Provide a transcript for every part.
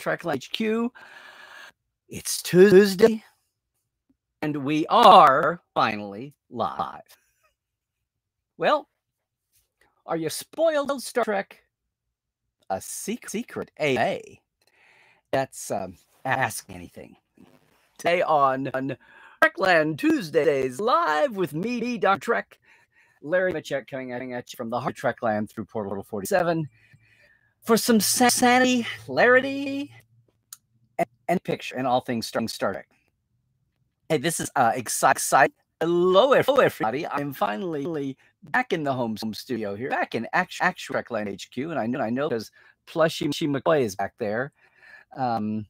Trek HQ. It's Tuesday, and we are finally live. Well, are you spoiled, Star Trek? A secret, secret AA. That's um, ask anything. Today on, on Trekland Tuesdays, live with me, Dr. Trek, Larry Nemecek coming at you from the heart of Trekland through Portal 47 for some sanity, clarity, and, and picture and all things starting Star Trek. Hey, this is uh, exciting. Hello, everybody. I'm finally back in the home studio here, back in actual, actual Trekland HQ, and I know I know because Plushy McCoy is back there. Um,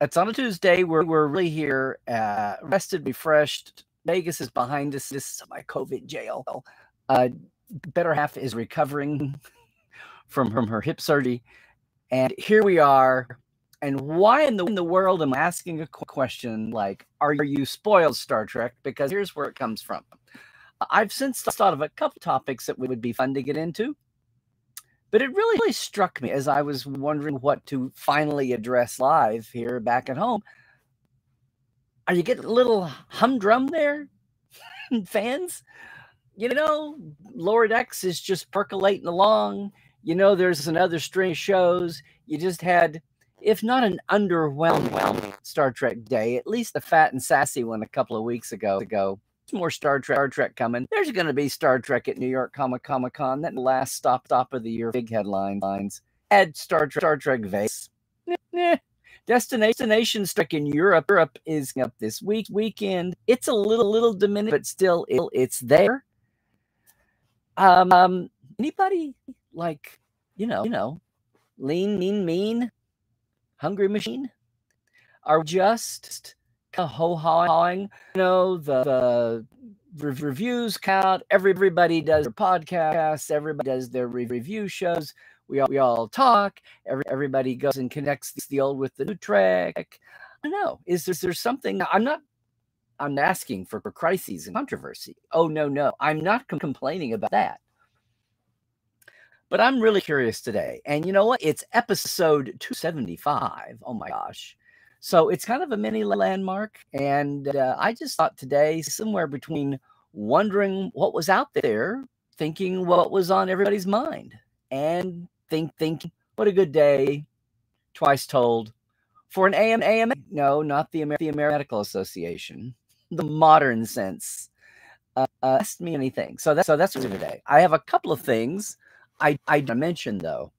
it's on a Tuesday. We're we're really here, uh, rested, refreshed. Vegas is behind us. This is my COVID jail. Uh, better half is recovering from, from her hip surgery. And here we are. And why in the, in the world am I asking a question like, are you spoiled, Star Trek? Because here's where it comes from. I've since thought of a couple topics that would be fun to get into. But it really, really struck me as I was wondering what to finally address live here back at home. Are you getting a little humdrum there, fans? You know, Lower Decks is just percolating along you know there's another string of shows. You just had, if not an underwhelming Star Trek day, at least the fat and sassy one a couple of weeks ago. Ago, more Star Trek, Star Trek coming. There's going to be Star Trek at New York Comic Comic Con. That last stop stop of the year, big headline lines. Add Star Trek, Star Trek Vegas. Destination Trek in Europe. Europe is up this week weekend. It's a little little diminished, but still it, it's there. Um, um, anybody like you know, you know, lean, mean, mean, hungry machine are just kind of ho-hawing. You know, the, the reviews count. Everybody does their podcasts. Everybody does their review shows. We all, we all talk. Every, everybody goes and connects the old with the new track. I don't know. Is there something? I'm not. I'm asking for, for crises and controversy. Oh no, no. I'm not com- complaining about that. But I'm really curious today. And you know what? It's episode 275. Oh my gosh. So it's kind of a mini landmark. And uh, I just thought today, somewhere between wondering what was out there, thinking what was on everybody's mind, and think, thinking, what a good day, twice told, for an AM, AMA. No, not the, Amer- the American Medical Association, the modern sense. Uh, uh, ask me anything. So that's so that's today. I have a couple of things I I mentioned though,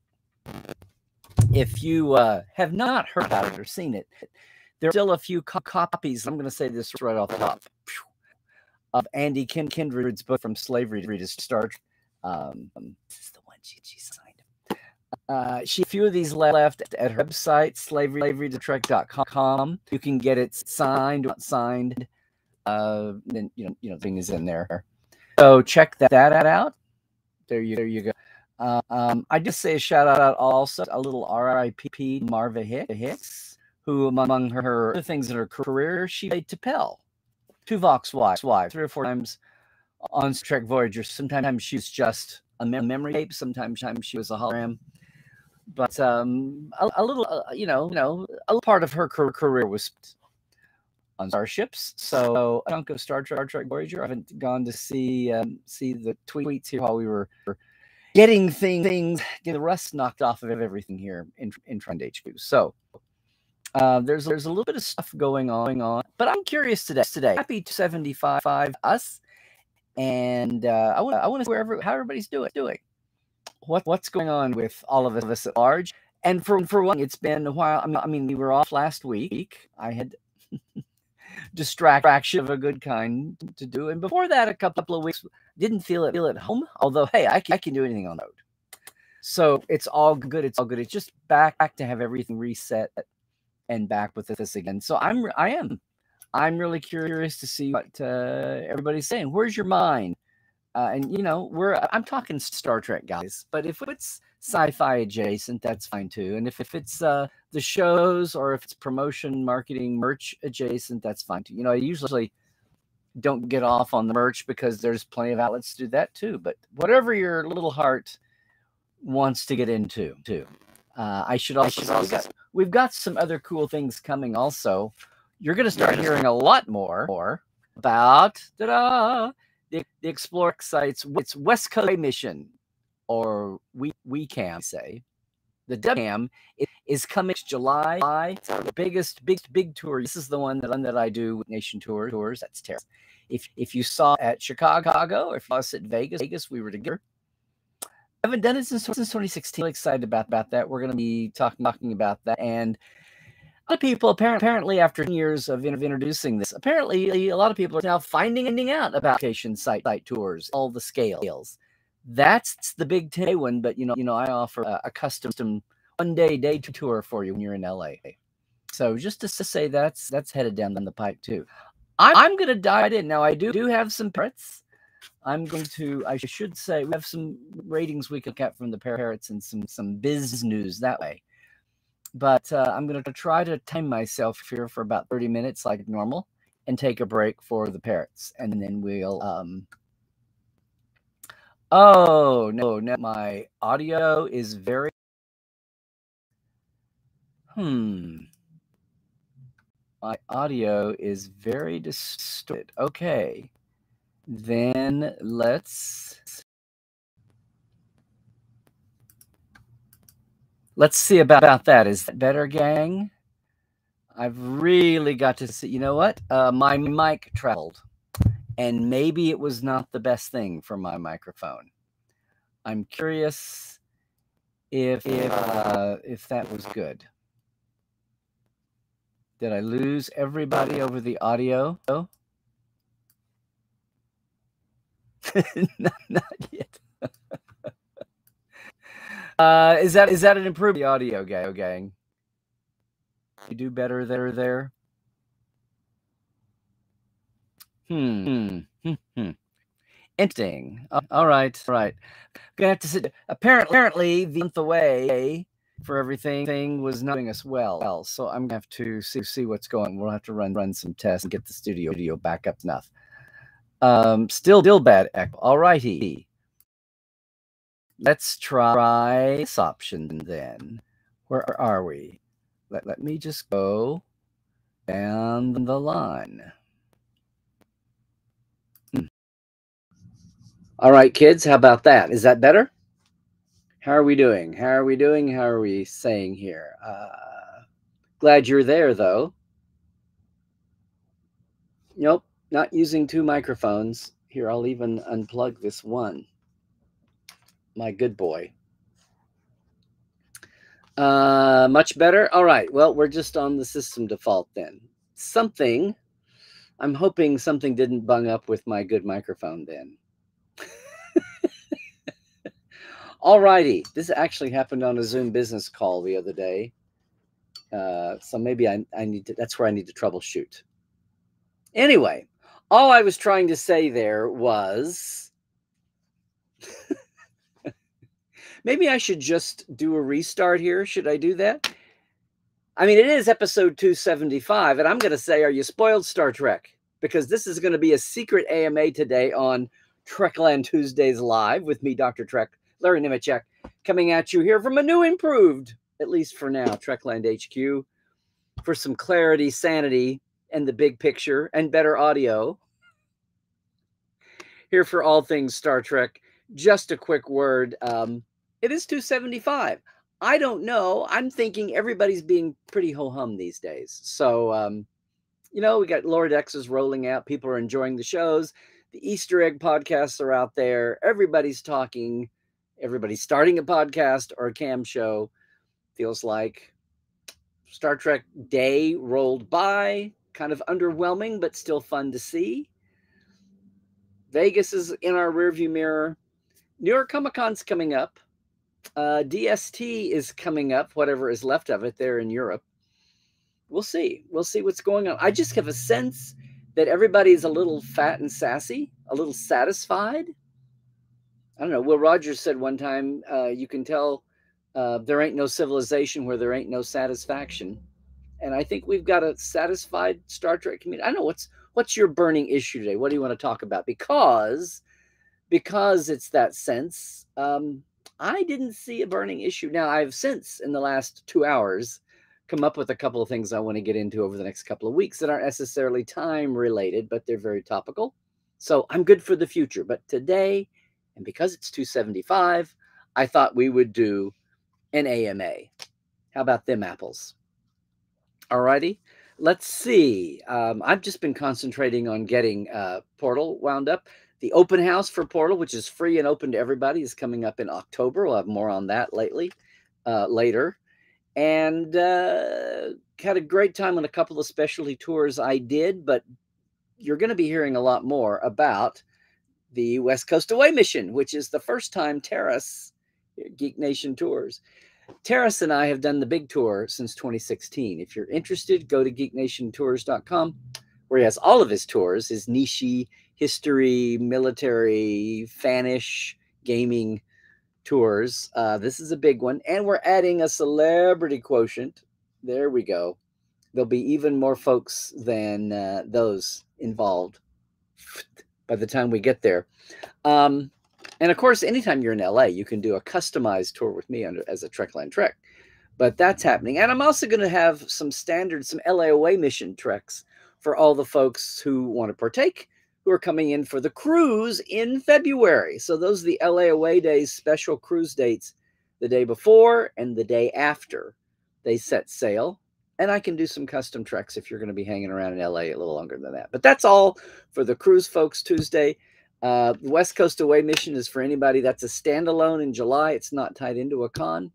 if you uh, have not heard about it or seen it, there are still a few co- copies. I'm going to say this right off the top of Andy Ken- Kindred's book from slavery to start. Um, this is the one she, she signed. Uh, she a few of these left at her website, slavery. You can get it signed, not signed. Uh, you know, you know, thing is in there. So check that, that out. There you, there you go. Um, I just say a shout out also a little RIP Marva Hicks, who among her other things in her career, she played T'Pel, Tuvok's wife, wife, three or four times on Trek Voyager. Sometimes she's just a memory tape. Sometimes she was a hologram. But um, a, a, little, uh, you know, you know, a part of her career was on starships. So a chunk of Star Trek, Star Trek Voyager. I haven't gone to see um, see the tweets here while we were getting things, things get the rust knocked off of everything here in in Trend HQ. So uh, there's there's a little bit of stuff going on, going on, but I'm curious today. Today, happy 75 us, and uh, I want I want to see where how everybody's doing doing. What what's going on with all of us at large? And for for one, it's been a while. I mean we were off last week. I had distraction of a good kind to do. And before that, a couple of weeks, didn't feel it feel at home. Although, hey, I can, I can do anything on road. So it's all good. It's all good. It's just back, back to have everything reset and back with this again. So I'm I am I'm really curious to see what uh, everybody's saying. Where's your mind? Uh, and you know, we're I'm talking Star Trek guys, but if it's sci-fi adjacent, that's fine too. And if, if it's uh, the shows or if it's promotion, marketing, merch adjacent, that's fine too. You know, I usually don't get off on the merch because there's plenty of outlets to do that too. But whatever your little heart wants to get into, too. Uh, I should also, we've, got, we've got some other cool things coming also. You're going to start hearing a lot more, more about the, the Explore sites. It's West Coast mission, or we we can say the WCAM is coming July. It's our biggest big big tour. This is the one that that I do with Nation Tour tours. That's terrible. If if you saw at Chicago or if us at Vegas, Vegas we were together. I haven't done it since, since 2016. I'm excited about, about that. We're going to be talking talking about that and a lot of people apparently after years of, of introducing this apparently a lot of people are now finding out about vacation site site tours all the scales that's the big one but you know you know i offer a, a custom one day day tour for you when you're in la so just to say that's that's headed down the pipe too. I'm, I'm gonna dive in. Now i do do have some parrots. I'm going to i should say we have some ratings we could get from the parrots and some some biz news that way. But uh, i'm going to try to time myself here for about 30 minutes like normal and take a break for the parrots. And then we'll um Oh, no, no, my audio is very Hmm. My audio is very distorted. Okay. Then let's Let's see about, about that. Is that better, gang? I've really got to see. You know what? Uh, my mic traveled and maybe it was not the best thing for my microphone. I'm curious if if uh, if that was good. Did I lose everybody over the audio? Oh, not, not yet. uh, is that is that an improvement? The audio gang, gang. You do better there there. Hmm. Hmm. hmm. Interesting. All right. All right. Gonna have to sit. Apparently, apparently, the month away for everything thing was not doing us well. So I'm gonna have to see see what's going. We'll have to run run some tests and get the studio video back up enough. Um, still, still bad echo. All righty. Let's try this option then. Where are we? Let, let me just go down the line. All right, kids, how about that? Is that better? How are we doing? How are we doing? How are we saying here? Uh, glad you're there, though. Nope, not using two microphones. Here, I'll even unplug this one. My good boy. Uh, much better. All right. Well, we're just on the system default then. Something. I'm hoping something didn't bung up with my good microphone then. All righty. This actually happened on a Zoom business call the other day. Uh, so maybe I, I need to, that's where I need to troubleshoot. Anyway, all I was trying to say there was maybe I should just do a restart here. Should I do that? I mean, it is episode 275, and I'm going to say, Are you spoiled, Star Trek? Because this is going to be a secret AMA today on Trekland Tuesdays Live with me, Dr. Trek Larry Nemecek, coming at you here from a new improved, at least for now, Trekland HQ for some clarity, sanity, and the big picture and better audio. Here for all things Star Trek. Just a quick word. Um, it is 275. I don't know. I'm thinking everybody's being pretty ho hum these days. So, um, you know, we got Lower Decks is rolling out. People are enjoying the shows. The Easter egg podcasts are out there. Everybody's talking everybody's starting a podcast or a cam show. Feels like Star Trek Day rolled by, kind of underwhelming, but still fun to see. Vegas is in our rearview mirror. New York Comic Con's coming up. Uh, DST is coming up, whatever is left of it there in Europe. We'll see. We'll see what's going on. I just have a sense that everybody's a little fat and sassy, a little satisfied I don't know. Will Rogers said one time, uh, you can tell uh, there ain't no civilization where there ain't no satisfaction. And I think we've got a satisfied Star Trek community. I don't know what's what's your burning issue today. What do you want to talk about? Because because it's that sense. Um, I didn't see a burning issue. Now, I've since, in the last two hours, come up with a couple of things I want to get into over the next couple of weeks that aren't necessarily time related, but they're very topical. So I'm good for the future. But today, and because it's 275, I thought we would do an AMA. How about them apples? All righty. Let's see. Um, I've just been concentrating on getting uh, Portal wound up. The open house for Portal, which is free and open to everybody, is coming up in October. We'll have more on that lately, uh, later. And uh, had a great time on a couple of specialty tours I did, but you're going to be hearing a lot more about the West Coast Away mission, which is the first time Terrace Geek Nation tours. Terrace and I have done the big tour since 2016. If you're interested, go to geeknationtours.com, where he has all of his tours, his niche history, military, fanish, gaming tours. Uh, this is a big one. And we're adding a celebrity quotient. There we go. There'll be even more folks than uh, those involved by the time we get there. Um, and of course, anytime you're in LA, you can do a customized tour with me under, as a Trekland Trek. But that's happening. And I'm also going to have some standard, some LA away mission treks for all the folks who want to partake, who are coming in for the cruise in February. So those are the LA away days, special cruise dates the day before and the day after they set sail. And I can do some custom treks if you're going to be hanging around in LA a little longer than that. But that's all for the cruise folks Tuesday. Uh, the West Coast Away mission is for anybody that's a standalone in July. It's not tied into a con.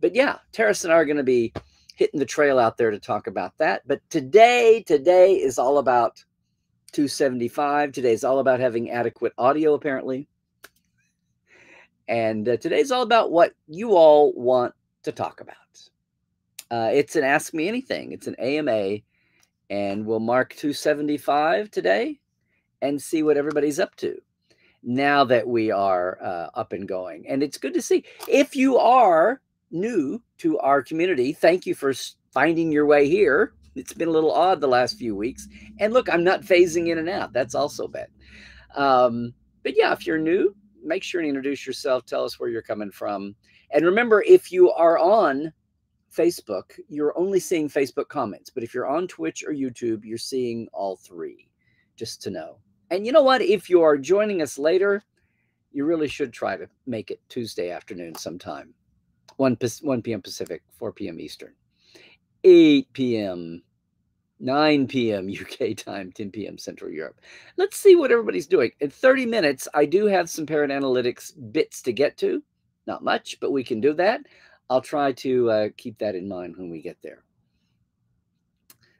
But yeah, Terrace and I are going to be hitting the trail out there to talk about that. But today, today is all about 275. Today is all about having adequate audio, apparently. And uh, today's all about what you all want to talk about. Uh, it's an Ask Me Anything. It's an AMA, and we'll mark 275 today and see what everybody's up to now that we are uh, up and going. And it's good to see. If you are new to our community, thank you for finding your way here. It's been a little odd the last few weeks. And look, I'm not phasing in and out. That's also bad. Um, but yeah, if you're new, make sure and introduce yourself. Tell us where you're coming from. And remember, if you are on Facebook, you're only seeing Facebook comments. But if you're on Twitch or YouTube, you're seeing all three, just to know. And you know what? If you are joining us later, you really should try to make it Tuesday afternoon sometime. 1, 1 p.m. Pacific, 4 p.m. Eastern, 8 p.m., 9 p.m. UK time, 10 p.m. Central Europe. Let's see what everybody's doing. In 30 minutes, I do have some Parrot analytics bits to get to. Not much, but we can do that. I'll try to uh, keep that in mind when we get there.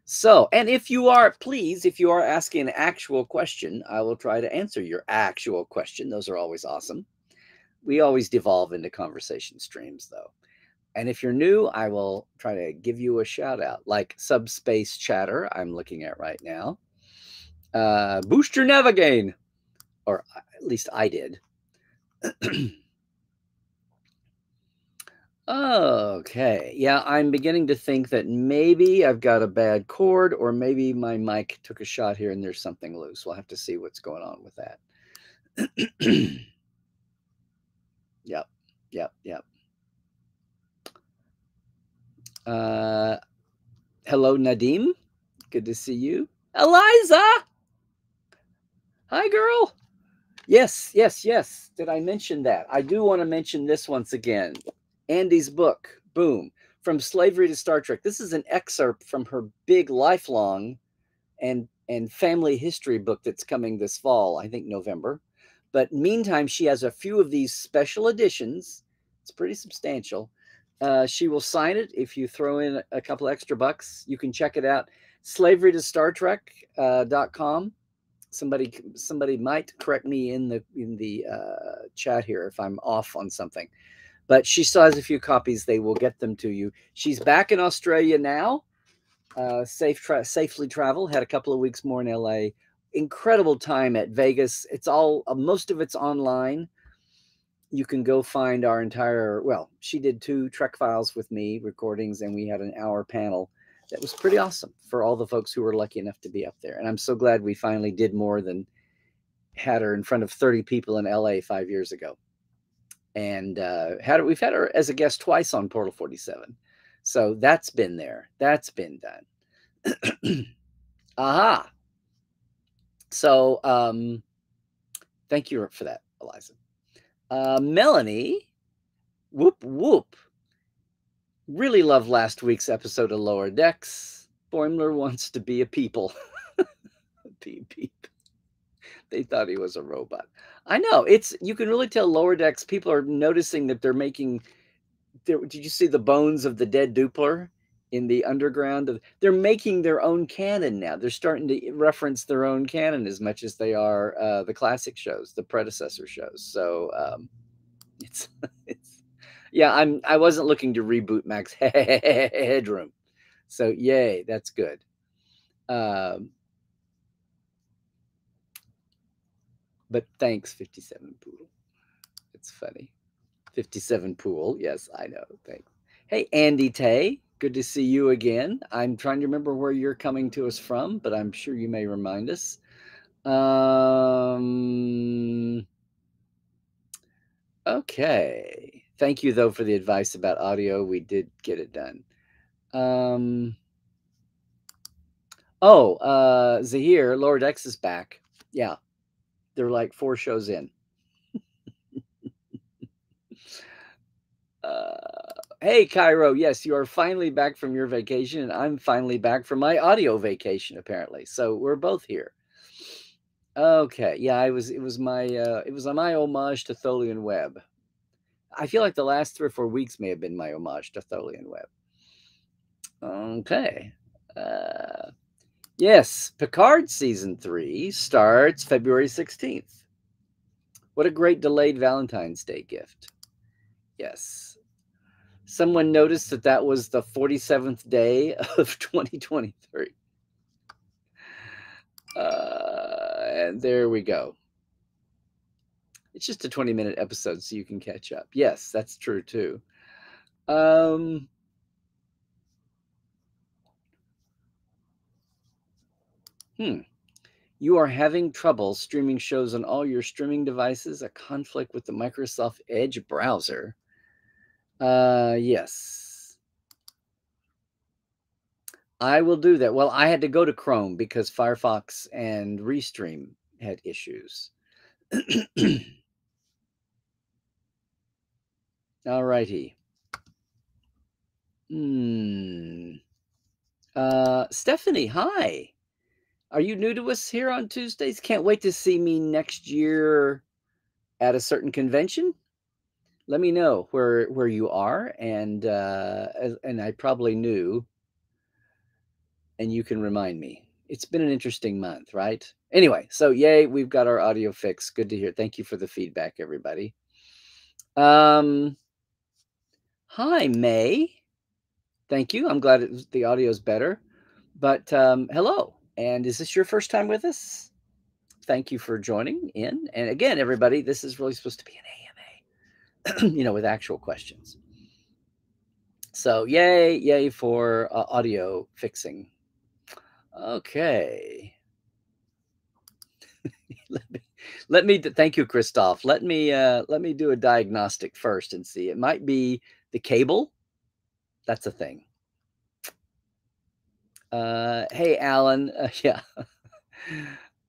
So, and if you are, please, if you are asking an actual question, I will try to answer your actual question. Those are always awesome. We always devolve into conversation streams, though. And if you're new, I will try to give you a shout out, like Subspace Chatter, I'm looking at right now. Uh, Booster Navigane, or uh, at least I did. Okay. Yeah, I'm beginning to think that maybe I've got a bad cord or maybe my mic took a shot here and there's something loose. We'll have to see what's going on with that. yep. Yep. Yep. Uh, hello, Nadim. Good to see you. Eliza. Hi, girl. Yes, yes, yes. Did I mention that? I do want to mention this once again. Andy's book, boom, from slavery to Star Trek. This is an excerpt from her big lifelong and and family history book that's coming this fall, I think November. But meantime, she has a few of these special editions. It's pretty substantial. Uh, she will sign it if you throw in a couple extra bucks. You can check it out. Slavery to Star Trek.com. Uh, somebody somebody might correct me in the in the uh, chat here if I'm off on something but she still has a few copies. They will get them to you. She's back in Australia now. Uh, safe, tra- safely travel. Had a couple of weeks more in LA. Incredible time at Vegas. It's all uh, most of it's online. You can go find our entire. Well, she did two Trek files with me recordings, and we had an hour panel. That was pretty awesome for all the folks who were lucky enough to be up there. And I'm so glad we finally did more than had her in front of 30 people in LA five years ago and uh, had we've had her as a guest twice on Portal 47. So that's been there. That's been done. Aha. So um, thank you for that, Eliza. Uh, Melanie, whoop whoop. Really love last week's episode of Lower Decks. Boimler wants to be a people. beep beep. They thought he was a robot. I know it's you can really tell lower decks people are noticing that they're making. Did you see the bones of the dead Doopler in the underground? They're making their own canon now. They're starting to reference their own canon as much as they are uh, the classic shows, the predecessor shows. So um, it's it's yeah. I'm I wasn't looking to reboot Max Headroom, so yay, that's good. Um, But thanks, 57 Pool. It's funny. 57 Pool. Yes, I know. Thanks. Hey, Andy Tay. Good to see you again. I'm trying to remember where you're coming to us from, but I'm sure you may remind us. Um, okay. Thank you, though, for the advice about audio. We did get it done. Um, oh, uh, Zahir, Lower Decks is back. Yeah, they're like four shows in. uh, hey, Cairo. Yes, you are finally back from your vacation, and I'm finally back from my audio vacation, apparently. So we're both here. Okay. Yeah, I was. It was my. Uh, it was on my homage to Tholian Web. I feel like the last three or four weeks may have been my homage to Tholian Web. Okay. Uh, Yes, Picard season three starts February 16th. What a great delayed Valentine's Day gift. Yes. Someone noticed that that was the 47th day of 2023. Uh, and there we go. It's just a 20 minute episode, so you can catch up. Yes, that's true too. Um, Hmm. You are having trouble streaming shows on all your streaming devices, a conflict with the Microsoft Edge browser. Uh, yes. I will do that. Well, I had to go to Chrome because Firefox and Restream had issues. All righty. Hmm. Uh, Stephanie, hi. Are you new to us here on Tuesdays? Can't wait to see me next year at a certain convention. Let me know where where you are, and uh, and I probably knew, and you can remind me. It's been an interesting month, right? Anyway, so yay, we've got our audio fix. Good to hear. Thank you for the feedback, everybody. Um, hi, May. Thank you. I'm glad it, the audio is better. But um, hello. And is this your first time with us? Thank you for joining in. And again, everybody, this is really supposed to be an AMA, you know, with actual questions. So, yay, yay for uh, audio fixing. Okay. let me let me thank you christoph let me uh let me do a diagnostic first and see it might be the cable that's a thing uh, hey, Alan. Uh, yeah.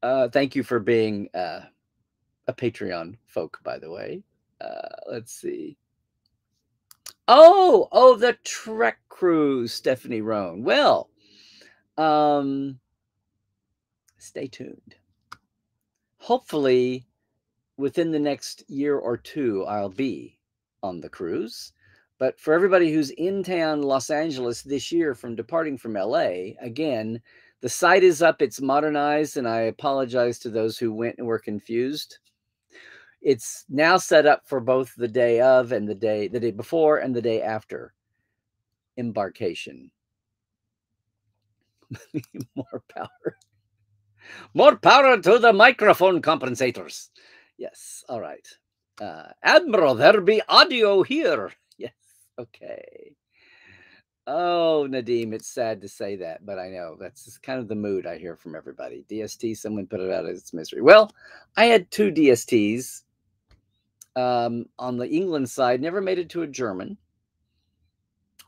Uh, thank you for being uh, a Patreon folk, by the way. Uh, let's see. Oh, oh, the Trek cruise, Stephanie Roan. Well, um, stay tuned. Hopefully, within the next year or two, I'll be on the cruise. But for everybody who's in town, Los Angeles this year from departing from LA, again, the site is up, it's modernized, and I apologize to those who went and were confused. It's now set up for both the day of and the day the day before and the day after embarkation. More power. More power to the microphone compensators. Yes, all right. Uh, Admiral, there be audio here. Okay. Oh, Nadim, it's sad to say that, but I know that's kind of the mood I hear from everybody. DST, someone put it out as its misery. Well, I had two DSTs Um, on the England side, never made it to a German.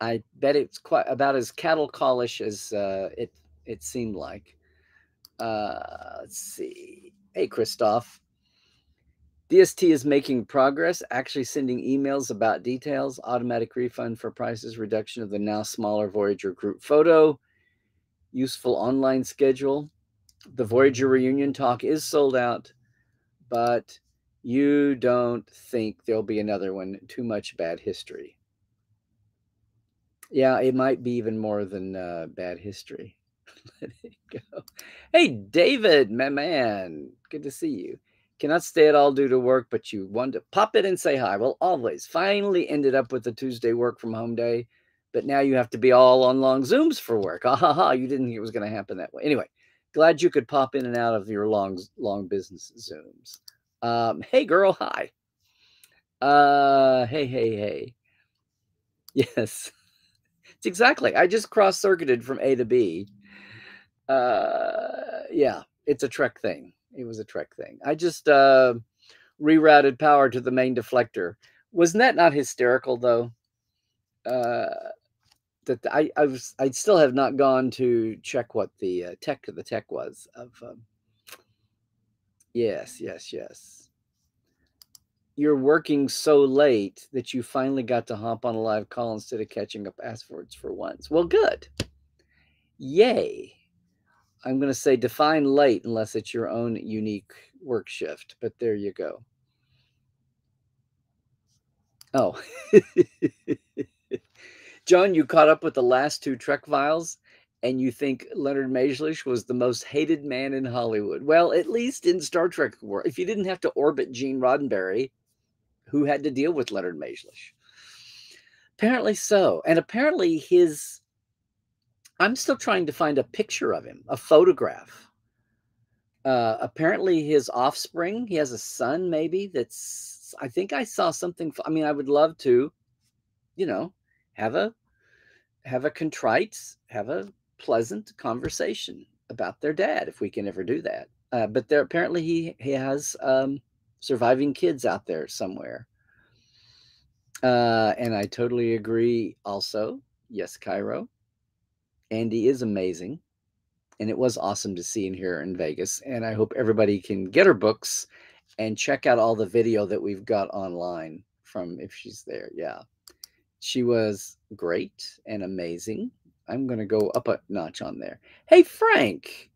I bet it's quite about as cattle callish as uh, it it seemed like. Uh, let's see. Hey, Christoph. DST is making progress, actually sending emails about details, automatic refund for prices, reduction of the now smaller Voyager group photo, useful online schedule. The Voyager reunion talk is sold out, but you don't think there'll be another one. Too much bad history. Yeah, it might be even more than uh, bad history. Let it go. Hey, David, my man. Good to see you. Cannot stay at all due to work, but you want to pop it and say hi. Well, always. Finally ended up with a Tuesday work from home day, but now you have to be all on long Zooms for work. Ah ha ha. You didn't think it was going to happen that way. Anyway, glad you could pop in and out of your long, long business Zooms. Um, hey, girl. Hi. Uh, hey, hey, hey. Yes. It's exactly. I just cross circuited from A to B. Uh, yeah, it's a Trek thing. It was a Trek thing. I just uh, rerouted power to the main deflector. Wasn't that not hysterical though? Uh, that I I was I still have not gone to check what the uh, tech the tech was of. Um, yes, yes, yes. You're working so late that you finally got to hop on a live call instead of catching up afterwards for once. Well, good. Yay. I'm going to say define late unless it's your own unique work shift, but there you go. Oh, John, you caught up with the last two Trek files and you think Leonard Maizlish was the most hated man in Hollywood. Well, at least in Star Trek world, if you didn't have to orbit Gene Roddenberry, who had to deal with Leonard Maizlish. Apparently so. And apparently his I'm still trying to find a picture of him, a photograph. Uh, apparently, his offspring, he has a son, maybe that's, I think I saw something. I mean, I would love to, you know, have a, have a contrite, have a pleasant conversation about their dad, if we can ever do that. Uh, but there, apparently, he, he has um, surviving kids out there somewhere. Uh, and I totally agree also. Yes, Cairo Andy is amazing. And it was awesome to see in here in Vegas. And I hope everybody can get her books and check out all the video that we've got online from if she's there. Yeah. She was great and amazing. I'm going to go up a notch on there. Hey, Frank,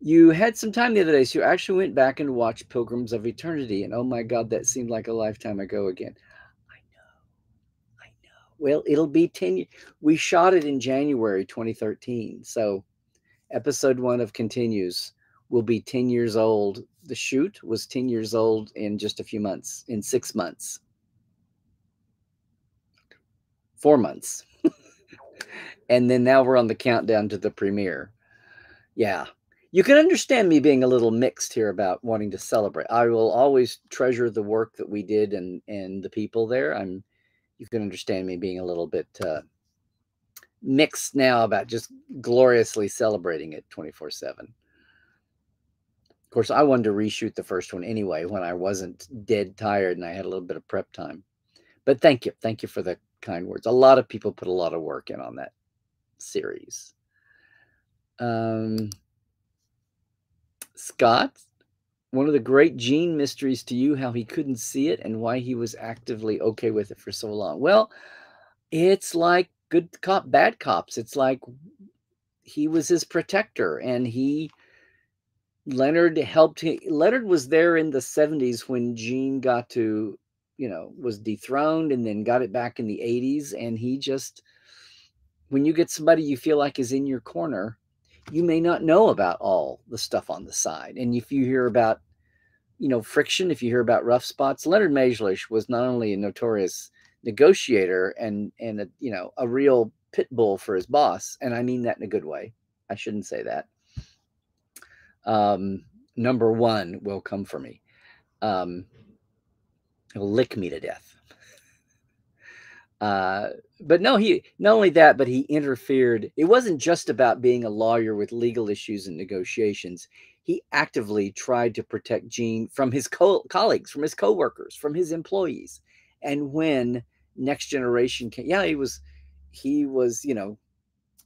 you had some time the other day, so you actually went back and watched Pilgrims of Eternity. And oh my God, that seemed like a lifetime ago again. Well, it'll be 10 years. We shot it in January 2013. So episode one of Continues will be 10 years old. The shoot was 10 years old in just a few months, in six months, four months. and then now we're on the countdown to the premiere. Yeah. You can understand me being a little mixed here about wanting to celebrate. I will always treasure the work that we did and and the people there. I'm you can understand me being a little bit uh, mixed now about just gloriously celebrating it 24 7. Of course, I wanted to reshoot the first one anyway when I wasn't dead tired and I had a little bit of prep time. But thank you. Thank you for the kind words. A lot of people put a lot of work in on that series. Um, Scott, one of the great Gene mysteries to you how he couldn't see it and why he was actively okay with it for so long. Well, it's like good cop, bad cops. It's like he was his protector and he Leonard helped him. Leonard was there in the 70s when Gene got to, you know, was dethroned and then got it back in the 80s. And he just, when you get somebody you feel like is in your corner, you may not know about all the stuff on the side. And if you hear about you know, friction, if you hear about rough spots, Leonard Maizlish was not only a notorious negotiator and and a, you know a real pit bull for his boss, and I mean that in a good way. I shouldn't say that. Um, number one will come for me. Um, he'll lick me to death. Uh, but no, he not only that, but he interfered. It wasn't just about being a lawyer with legal issues and negotiations. He actively tried to protect Gene from his co- colleagues, from his coworkers, from his employees. And when Next Generation came, yeah, he was, he was, you know,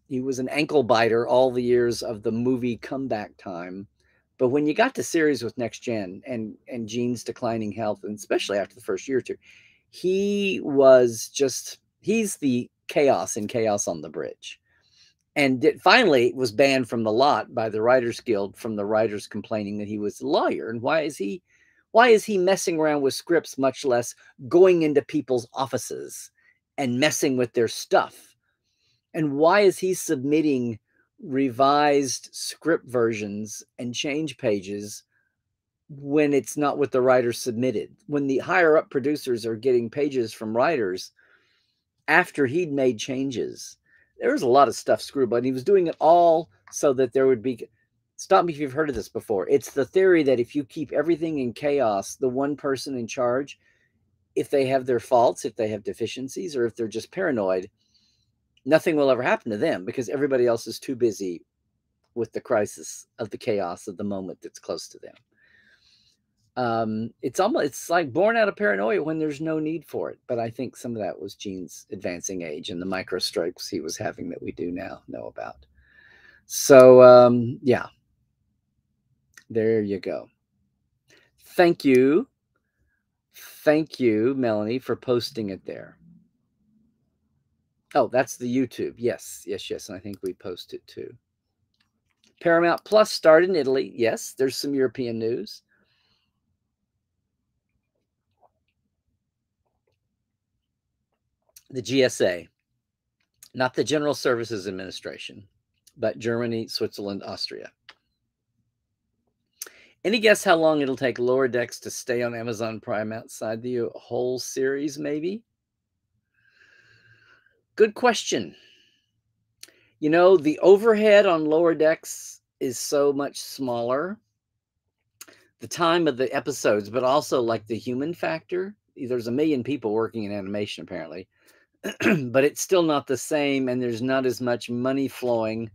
he was an ankle biter all the years of the movie comeback time. But when you got to series with Next Gen and and Gene's declining health, and especially after the first year or two, he was just he's the chaos and chaos on the bridge. And it finally was banned from the lot by the writers guild from the writers complaining that he was a lawyer and why is he why is he messing around with scripts much less going into people's offices and messing with their stuff? And why is he submitting revised script versions and change pages when it's not what the writer submitted. When the higher up producers are getting pages from writers after he'd made changes, there was a lot of stuff screwed, but he was doing it all so that there would be. Stop me if you've heard of this before. It's the theory that if you keep everything in chaos, the one person in charge, if they have their faults, if they have deficiencies, or if they're just paranoid, nothing will ever happen to them because everybody else is too busy with the crisis of the chaos of the moment that's close to them um, it's almost it's like born out of paranoia when there's no need for it. But I think some of that was Gene's advancing age and the micro strokes he was having that we do now know about. So um, yeah, there you go. Thank you, thank you, Melanie, for posting it there. Oh, that's the YouTube. Yes, yes, yes. And I think we posted too. Paramount Plus started in Italy. Yes, there's some European news. The GSA, not the General Services Administration, but Germany, Switzerland, Austria. Any guess how long it'll take Lower Decks to stay on Amazon Prime outside the whole series, maybe? Good question. You know, the overhead on Lower Decks is so much smaller. The time of the episodes, but also like the human factor. There's a million people working in animation, apparently. but it's still not the same and there's not as much money flowing.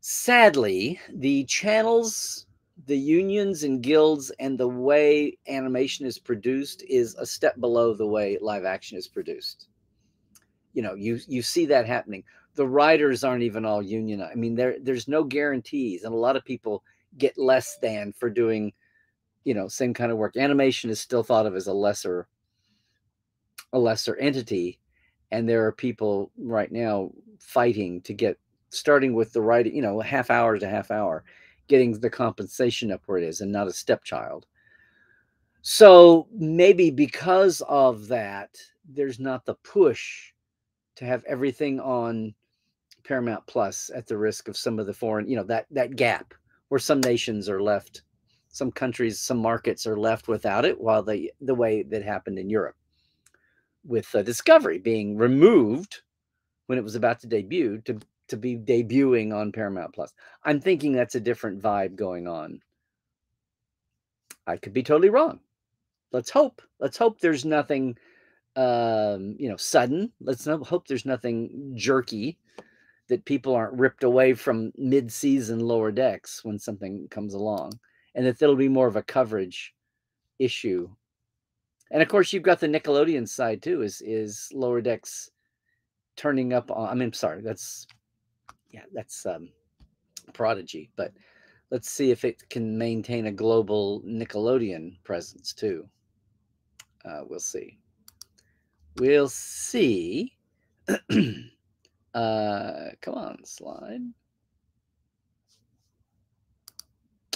Sadly, the channels, the unions and guilds, and the way animation is produced is a step below the way live action is produced. You know, you you see that happening. The writers aren't even all union. I mean, there there's no guarantees, and a lot of people get less than for doing, you know, same kind of work. Animation is still thought of as a lesser a lesser entity and there are people right now fighting to get starting with the right you know half hour to half hour getting the compensation up where it is and not a stepchild. So maybe because of that there's not the push to have everything on paramount plus at the risk of some of the foreign you know that that gap where some nations are left some countries some markets are left without it while the the way that happened in europe with uh, Discovery being removed when it was about to debut to to be debuting on Paramount Plus. I'm thinking that's a different vibe going on. I could be totally wrong. Let's hope. Let's hope there's nothing um, you know, sudden. Let's hope there's nothing jerky that people aren't ripped away from mid-season lower decks when something comes along and that there'll be more of a coverage issue and of course, you've got the Nickelodeon side too. Is is Lower Decks turning up on? I mean, sorry, that's yeah, that's um, Prodigy. But let's see if it can maintain a global Nickelodeon presence too. Uh, we'll see. We'll see. uh, come on, slide.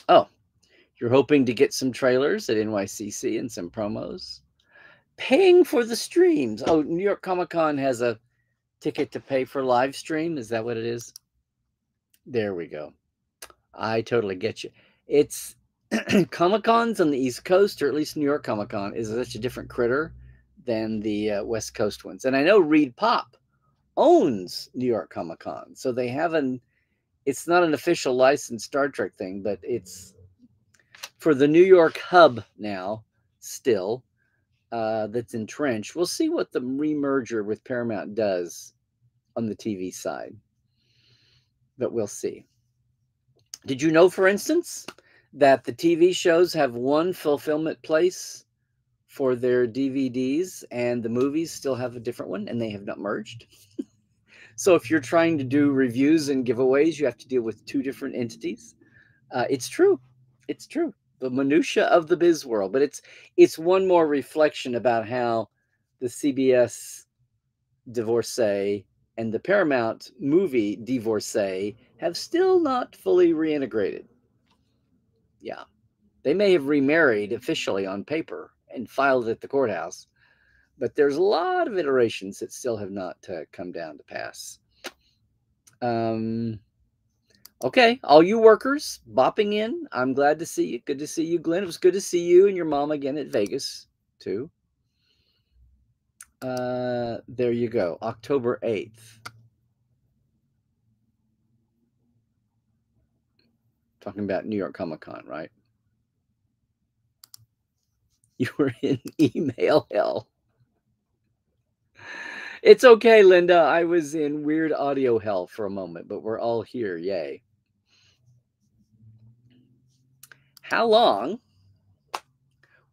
Oh, you're hoping to get some trailers at NYCC and some promos. Paying for the streams. Oh, New York Comic Con has a ticket to pay for live stream. Is that what it is? There we go. I totally get you. It's Comic Cons on the East Coast, or at least New York Comic Con, is such a different critter than the uh, West Coast ones. And I know ReedPop owns New York Comic Con, so they have an. It's not an official licensed Star Trek thing, but it's for the New York hub now, still, uh, that's entrenched. We'll see what the remerger with Paramount does on the TV side, but we'll see. Did you know, for instance, that the TV shows have one fulfillment place for their DVDs and the movies still have a different one and they have not merged? so if you're trying to do reviews and giveaways, you have to deal with two different entities. Uh, it's true. It's true. The minutia of the biz world, but it's it's one more reflection about how the CBS divorcee and the Paramount movie divorcee have still not fully reintegrated. Yeah. They may have remarried officially on paper and filed at the courthouse, but there's a lot of iterations that still have not uh, come down to pass. Um, okay, all you workers bopping in, I'm glad to see you. Good to see you, Glenn. It was good to see you and your mom again at Vegas, too. Uh, there you go, October 8th. Talking about New York Comic Con, right? You were in email hell. It's okay, Linda. I was in weird audio hell for a moment, but we're all here. Yay. How long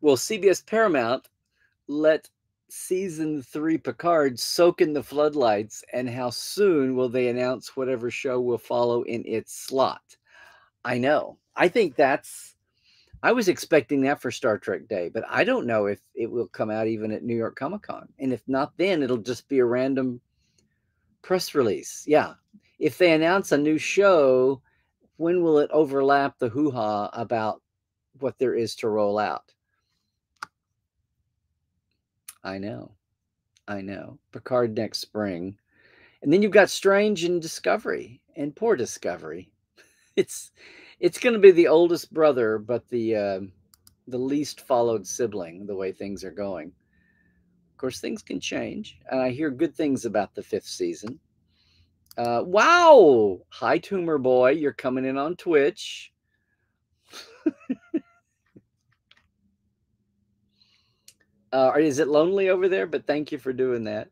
will CBS Paramount let season three Picard soak in the floodlights, and how soon will they announce whatever show will follow in its slot? I know. I think that's. I was expecting that for Star Trek Day, but I don't know if it will come out even at New York Comic Con. And if not, then it'll just be a random press release. Yeah. If they announce a new show, when will it overlap the hoo ha about what there is to roll out? I know. I know. Picard next spring. And then you've got Strange and Discovery and poor Discovery it's it's going to be the oldest brother, but the uh, the least followed sibling. The way things are going, of course, things can change, and I hear good things about the fifth season. Uh, wow! Hi, Tumor Boy, you're coming in on Twitch. uh, is it lonely over there? But thank you for doing that.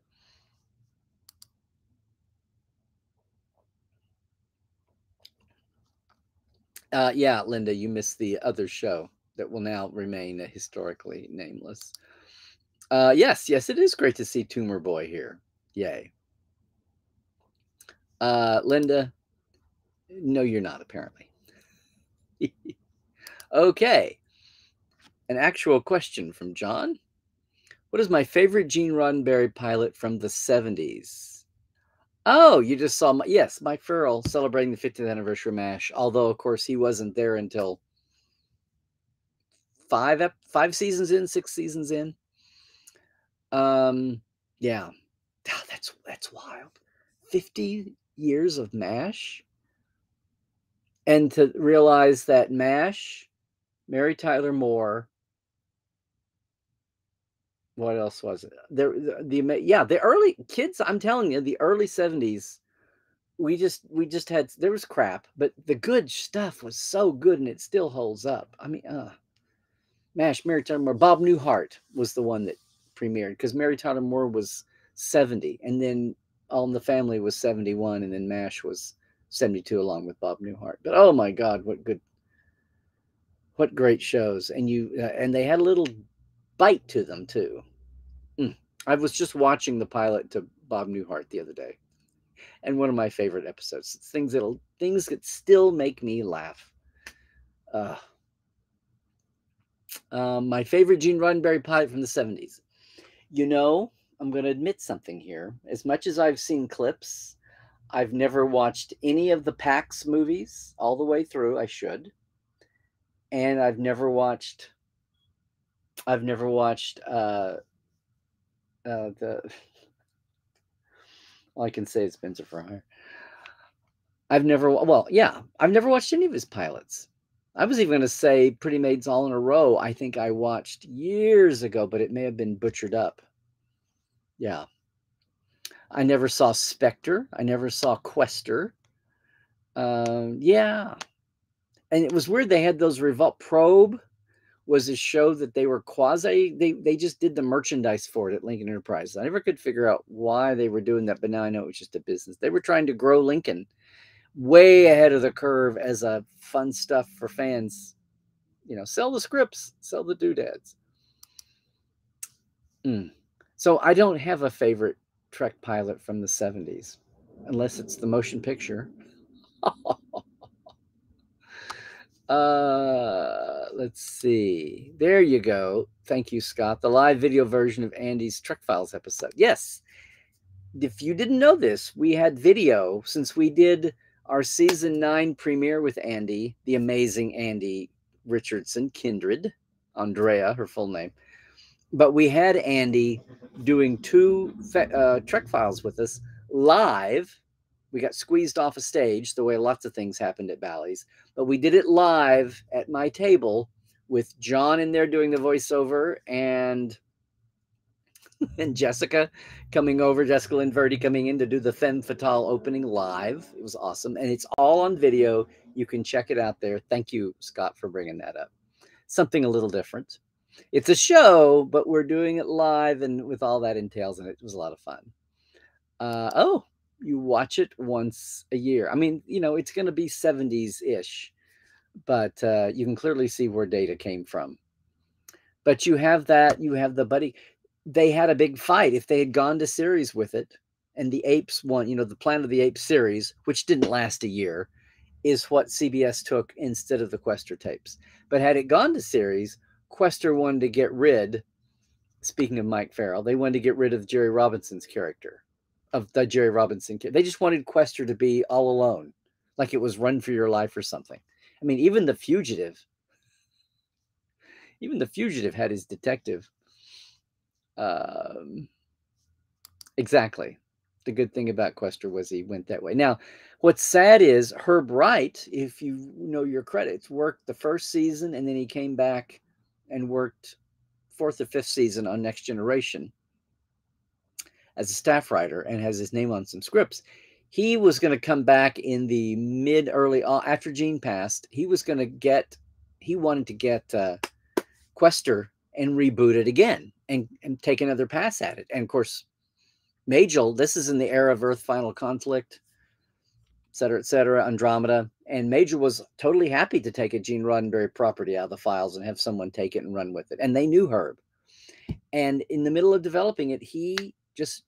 Uh, yeah, Linda, you missed the other show that will now remain historically nameless. Uh, yes, yes, it is great to see Tumor Boy here. Yay. Uh, Linda, no, you're not, apparently. okay. An actual question from John. What is my favorite Gene Roddenberry pilot from the 70s? Oh, you just saw my yes, Mike Farrell celebrating the 50th anniversary mash. Although, of course, he wasn't there until five five seasons in, six seasons in. Um, yeah, oh, that's that's wild. 50 years of mash, and to realize that mash, Mary Tyler Moore, what else was it? There, the, the yeah, the early kids. I'm telling you, the early '70s. We just we just had there was crap, but the good stuff was so good, and it still holds up. I mean, uh, Mash, Mary Tyler Moore, Bob Newhart was the one that premiered because Mary Tyler Moore was 70, and then All in the Family was 71, and then Mash was 72 along with Bob Newhart. But oh my God, what good, what great shows! And you uh, and they had a little bite to them too. Mm. I was just watching the pilot to Bob Newhart the other day, and one of my favorite episodes. It's things that'll things that still make me laugh. Uh, my favorite Gene Roddenberry pilot from the '70s. You know, I'm going to admit something here. As much as I've seen clips, I've never watched any of the Pax movies all the way through. I should. And I've never watched I've never watched uh, uh, the. All I can say is Spencer Hire. I've never, well, yeah, I've never watched any of his pilots. I was even going to say Pretty Maids All in a Row. I think I watched years ago, but it may have been butchered up. Yeah. I never saw Spectre. I never saw Questor. Um, yeah. And it was weird. They had those revolt probe was a show that they were quasi they they just did the merchandise for it at Lincoln Enterprises. I never could figure out why they were doing that, but now I know it was just a business. They were trying to grow Lincoln way ahead of the curve as a fun stuff for fans. You know, sell the scripts, sell the doodads. Mm. So I don't have a favorite Trek pilot from the 70s, unless it's the motion picture. uh, let's see. There you go. Thank you, Scott. The live video version of Andy's Trek Files episode. Yes. If you didn't know this, we had video since we did our season nine premiere with Andy, the amazing Andy Richardson, Kindred, Andrea, her full name. But we had Andy doing two uh, Trek files with us live. We got squeezed off a stage the way lots of things happened at Bally's, but we did it live at my table with John in there doing the voiceover and and Jessica coming over, Jessica Lynn coming in to do the Femme Fatale opening live. It was awesome. And it's all on video. You can check it out there. Thank you, Scott, for bringing that up. Something a little different. It's a show, but we're doing it live and with all that entails, and it was a lot of fun. Uh, oh, you watch it once a year. I mean, you know, it's going to be 70s ish, but uh, you can clearly see where data came from. But you have that, you have the buddy they had a big fight if they had gone to series with it and the apes won you know the planet of the apes series which didn't last a year is what cbs took instead of the Questor tapes but had it gone to series Questor wanted to get rid speaking of mike farrell they wanted to get rid of jerry robinson's character of the jerry robinson they just wanted Questor to be all alone like it was run for your life or something i mean even the fugitive even the fugitive had his detective um, exactly. The good thing about Questor was he went that way. Now, what's sad is Herb Wright, if you know your credits, worked the first season and then he came back and worked fourth or fifth season on Next Generation as a staff writer and has his name on some scripts. He was going to come back in the mid early uh, after Gene passed. He was going to get, he wanted to get uh, Questor and reboot it again and, and take another pass at it. And of course, Majel, this is in the era of Earth Final Conflict, et cetera, et cetera, Andromeda. And Majel was totally happy to take a Gene Roddenberry property out of the files and have someone take it and run with it. And they knew Herb. And in the middle of developing it, he just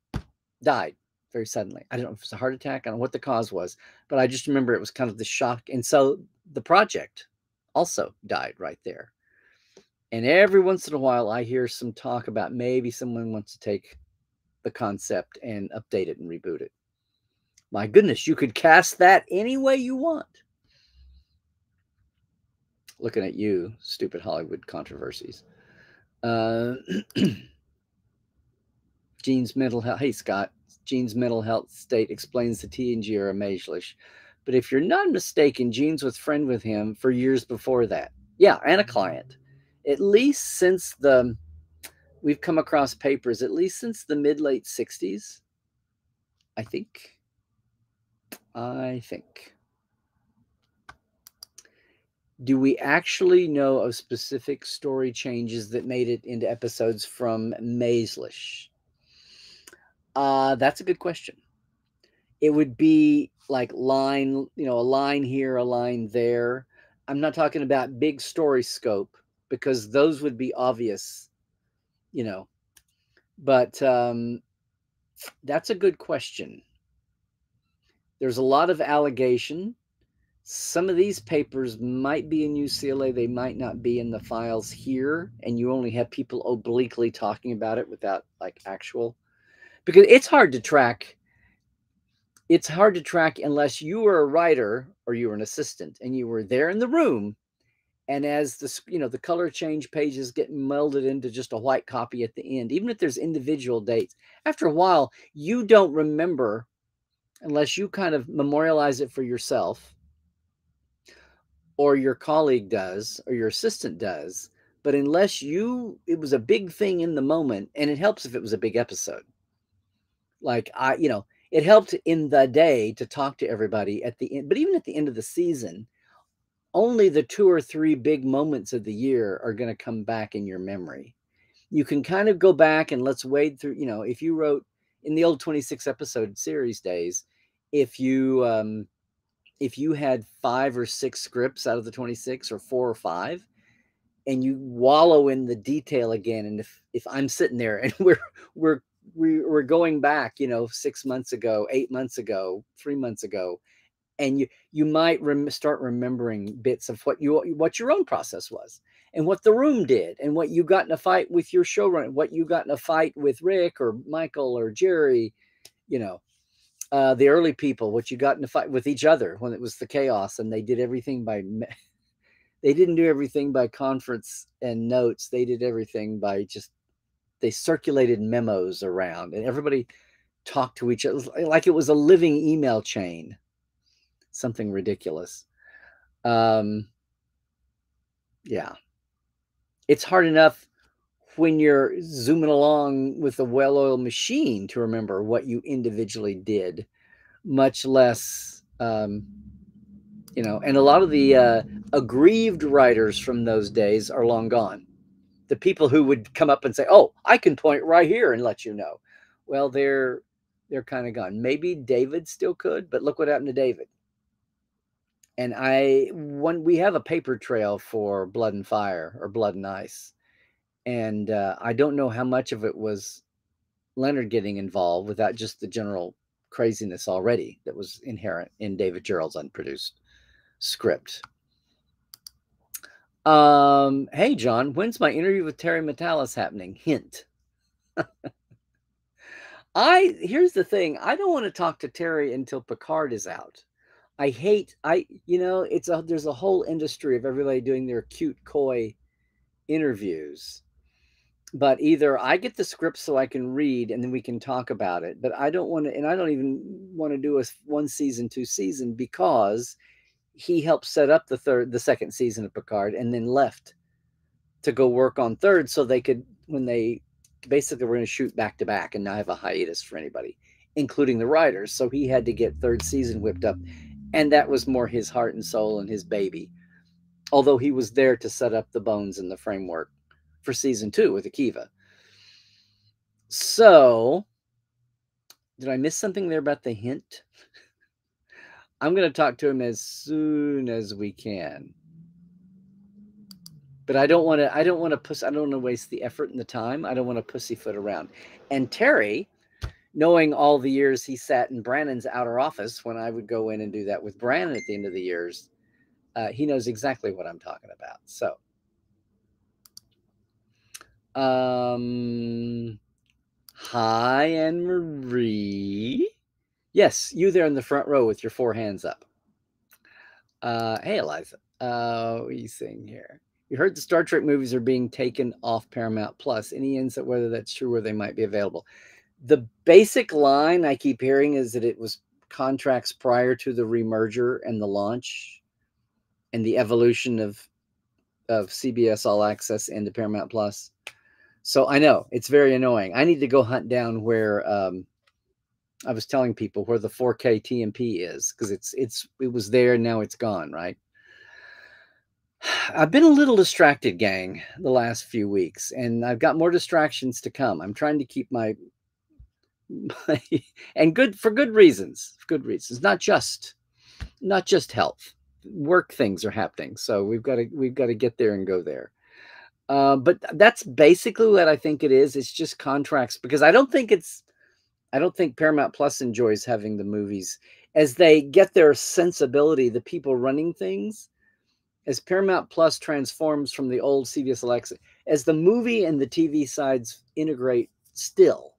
died very suddenly. I don't know if it's a heart attack, I don't know what the cause was, but I just remember it was kind of the shock. And so the project also died right there. And every once in a while, I hear some talk about maybe someone wants to take the concept and update it and reboot it. My goodness, you could cast that any way you want. Looking at you, stupid Hollywood controversies. Uh, Gene's mental health. Hey, Scott. Gene's mental health state explains the TNG era Maizlish. But if you're not mistaken, Gene's was friend with him for years before that. Yeah, and a client at least since the we've come across papers at least since the mid late 60s i think i think do we actually know of specific story changes that made it into episodes from Maizlish? Uh, that's a good question. It would be like line, you know, a line here, a line there. I'm not talking about big story scope because those would be obvious, you know. But um, that's a good question. There's a lot of allegation. Some of these papers might be in UCLA, they might not be in the files here, and you only have people obliquely talking about it without like actual. Because it's hard to track. It's hard to track unless you were a writer or you were an assistant and you were there in the room and as the you know the color change pages get melded into just a white copy at the end even if there's individual dates after a while you don't remember unless you kind of memorialize it for yourself or your colleague does or your assistant does but unless you it was a big thing in the moment and it helps if it was a big episode like i you know it helped in the day to talk to everybody at the end but even at the end of the season only the two or three big moments of the year are going to come back in your memory. You can kind of go back and let's wade through, you know, if you wrote in the old 26 episode series days, if you um if you had five or six scripts out of the 26 or four or five and you wallow in the detail again and if if i'm sitting there and we're we're we're going back you know six months ago eight months ago three months ago and you you might rem- start remembering bits of what you what your own process was and what the room did and what you got in a fight with your showrunner what you got in a fight with rick or michael or jerry you know uh, the early people, what you got in a fight with each other when it was the chaos, and they did everything by. They didn't do everything by conference and notes. They did everything by just. They circulated memos around, and everybody talked to each other like it was a living email chain. Something ridiculous. Um, yeah, it's hard enough when you're zooming along with a well-oiled machine to remember what you individually did, much less, um, you know. And a lot of the uh, aggrieved writers from those days are long gone. The people who would come up and say, "Oh, I can point right here and let you know," well, they're they're kind of gone. Maybe David still could, but look what happened to David. And I, when we have a paper trail for Blood and Fire or Blood and Ice, and uh, I don't know how much of it was Leonard getting involved without just the general craziness already that was inherent in David Gerrold's unproduced script. Um, hey John, when's my interview with Terry Matalas happening? Hint. I here's the thing. I don't want to talk to Terry until Picard is out. I hate I you know, it's a there's a whole industry of everybody doing their cute coy interviews but either I get the script so I can read and then we can talk about it. But I don't want to, and I don't even want to do a one season, two season because he helped set up the third, the second season of Picard and then left to go work on third so they could, when they basically were going to shoot back to back and not have a hiatus for anybody, including the writers. So he had to get third season whipped up. And that was more his heart and soul and his baby. Although he was there to set up the bones and the framework for season two with Akiva. So, did I miss something there about the hint? I'm going to talk to him as soon as we can. But I don't want to. I don't want to puss. I don't want to waste the effort and the time. I don't want to pussyfoot around. And Terry, knowing all the years he sat in Brannon's outer office when I would go in and do that with Brannon at the end of the years, uh, he knows exactly what I'm talking about. So um, hi, Anne Marie. Yes, you there in the front row with your four hands up. Uh, hey, Eliza. Uh, what are you saying here? You heard the Star Trek movies are being taken off Paramount Plus. Any insight whether that's true or they might be available? The basic line I keep hearing is that it was contracts prior to the remerger and the launch and the evolution of of CBS All Access into Paramount Plus. So I know it's very annoying. I need to go hunt down where um, I was telling people where the 4K TMP is because it's it's it was there now it's gone, right? I've been a little distracted, gang, the last few weeks, and I've got more distractions to come. I'm trying to keep my, my and good for good reasons, good reasons, not just not just health. Work things are happening, so we've got to we've got to get there and go there. Uh, but that's basically what I think it is. It's just contracts because I don't think it's, I don't think Paramount Plus enjoys having the movies as they get their sensibility, the people running things, as Paramount Plus transforms from the old CBS Alexa, as the movie and the TV sides integrate still,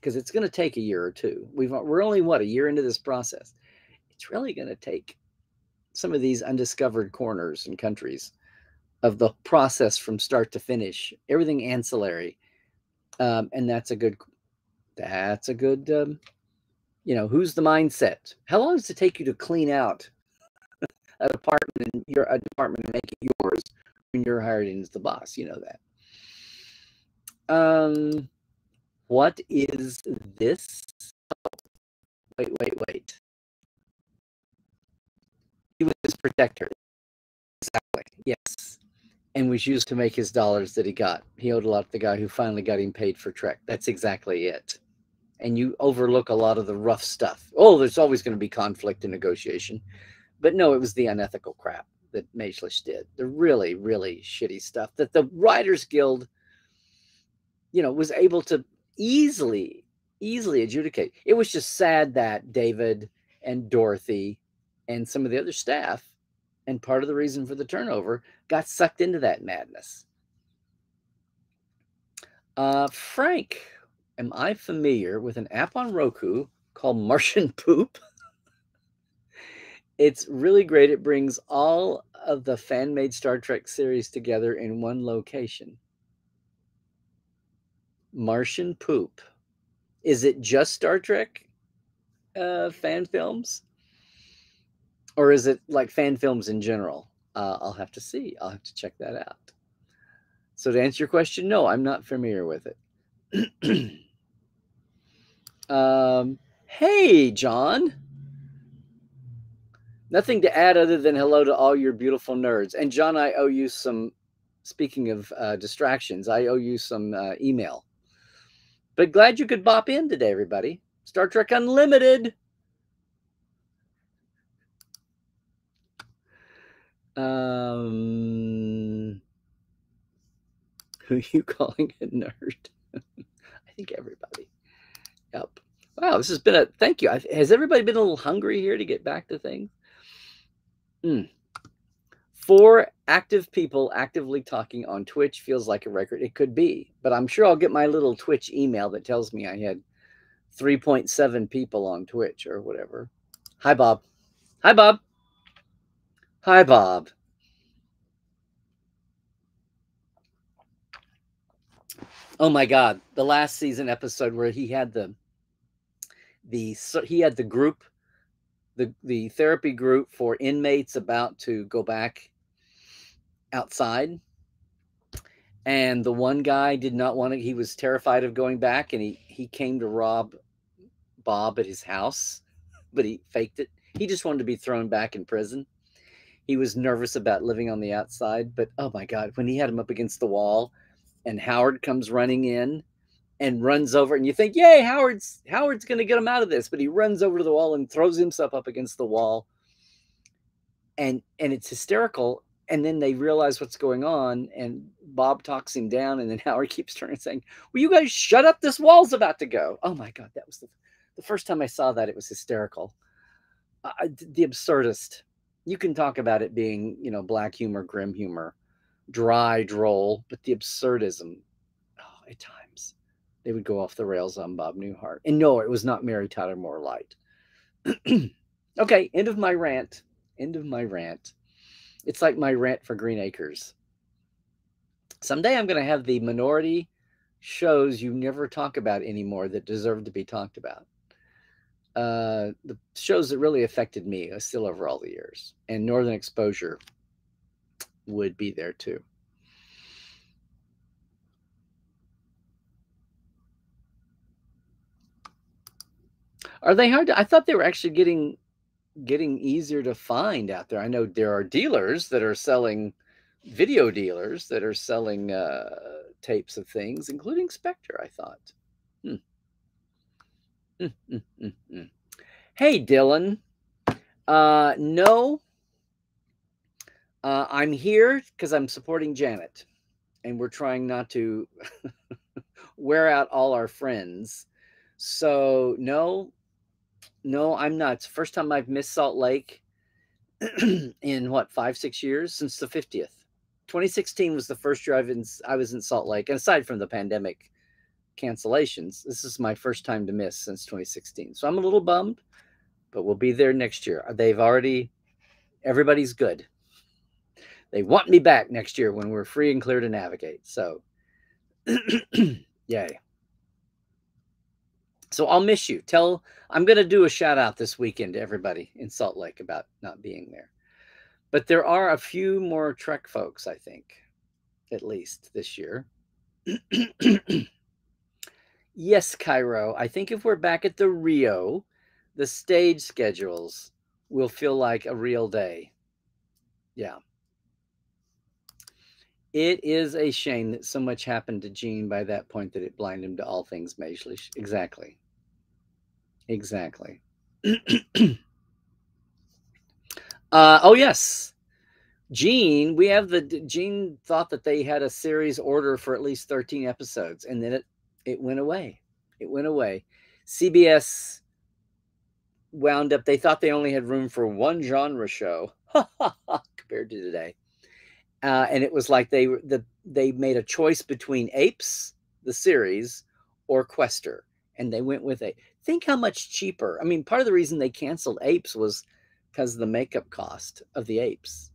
because it's going to take a year or two. We've we're only what a year into this process. It's really going to take some of these undiscovered corners and countries of the process from start to finish, everything ancillary. Um, and that's a good, that's a good, um, you know, who's the mindset? How long does it take you to clean out a department and your a department and make it yours when you're hired in as the boss? You know that. Um, what is this? Wait, wait, wait. He was his protector. exactly. Yes. And was used to make his dollars that he got. He owed a lot to the guy who finally got him paid for Trek. That's exactly it. And you overlook a lot of the rough stuff. Oh, there's always going to be conflict and negotiation. But no, it was the unethical crap that Maizlish did. The really, really shitty stuff that the Writers Guild, you know, was able to easily, easily adjudicate. It was just sad that David and Dorothy and some of the other staff, and part of the reason for the turnover, got sucked into that madness. Uh, Frank, am I familiar with an app on Roku called Martian Poop? it's really great. It brings all of the fan made Star Trek series together in one location. Martian Poop. Is it just Star Trek uh, fan films? Or is it like fan films in general? Uh, I'll have to see. I'll have to check that out. So, to answer your question, no, I'm not familiar with it. um, hey, John. Nothing to add other than hello to all your beautiful nerds. And John, I owe you some. Speaking of uh, distractions, I owe you some uh, email. But glad you could bop in today, everybody. Star Trek Unlimited. Um, who are you calling a nerd? I think everybody. Yep. Wow, this has been a thank you. Has everybody been a little hungry here to get back to things? Mm. Four active people actively talking on Twitch feels like a record. It could be, but I'm sure I'll get my little Twitch email that tells me I had 3.7 people on Twitch or whatever. Hi, Bob. Hi, Bob. Hi, Bob. Oh my God! The last season episode where he had the the so he had the group, the the therapy group for inmates about to go back outside, and the one guy did not want to. He was terrified of going back, and he he came to rob Bob at his house, but he faked it. He just wanted to be thrown back in prison he was nervous about living on the outside. But oh my God, when he had him up against the wall and Howard comes running in and runs over, and you think, yay, Howard's Howard's gonna get him out of this, but he runs over to the wall and throws himself up against the wall. And and it's hysterical. And then they realize what's going on, and Bob talks him down, and then Howard keeps turning saying, Will you guys shut up? This wall's about to go. Oh my God, that was the, the first time I saw that. It was hysterical. Uh, the absurdist you can talk about it being, you know, black humor, grim humor, dry, droll, but the absurdism, oh, at times, they would go off the rails on Bob Newhart. And no, it was not Mary Tyler Moore Light. okay, end of my rant. End of my rant. It's like my rant for Green Acres. Someday I'm going to have the minority shows you never talk about anymore that deserve to be talked about uh, the shows that really affected me are still over all the years, and Northern Exposure would be there too. Are they hard to? I thought they were actually getting getting easier to find out there. I know there are dealers that are selling video dealers that are selling uh, tapes of things, including Spectre. I thought. Hmm. Mm, mm, mm, mm, hey, Dylan. Uh, no, uh, I'm here because I'm supporting Janet, and we're trying not to wear out all our friends. So no, no, I'm not. It's the first time I've missed Salt Lake in what five, six years since the 50th. 2016 was the first year I've in, I was in Salt Lake, and aside from the pandemic, cancellations. This is my first time to miss since 2016. So I'm a little bummed, but we'll be there next year. They've already, everybody's good. They want me back next year when we're free and clear to navigate. So, yay. So I'll miss you. Tell, I'm going to do a shout out this weekend to everybody in Salt Lake about not being there. But there are a few more Trek folks, I think, at least this year. Yes, Cairo. I think if we're back at the Rio, the stage schedules will feel like a real day. Yeah. It is a shame that so much happened to Gene by that point that it blinded him to all things Maizlish. Exactly. Exactly. uh, oh, yes. Gene, we have the Gene thought that they had a series order for at least 13 episodes, and then it it went away. It went away. CBS wound up, they thought they only had room for one genre show compared to today. Uh, and it was like they the they made a choice between Apes, the series, or Questor, and they went with a. Think how much cheaper. I mean, part of the reason they canceled Apes was because the makeup cost of the apes.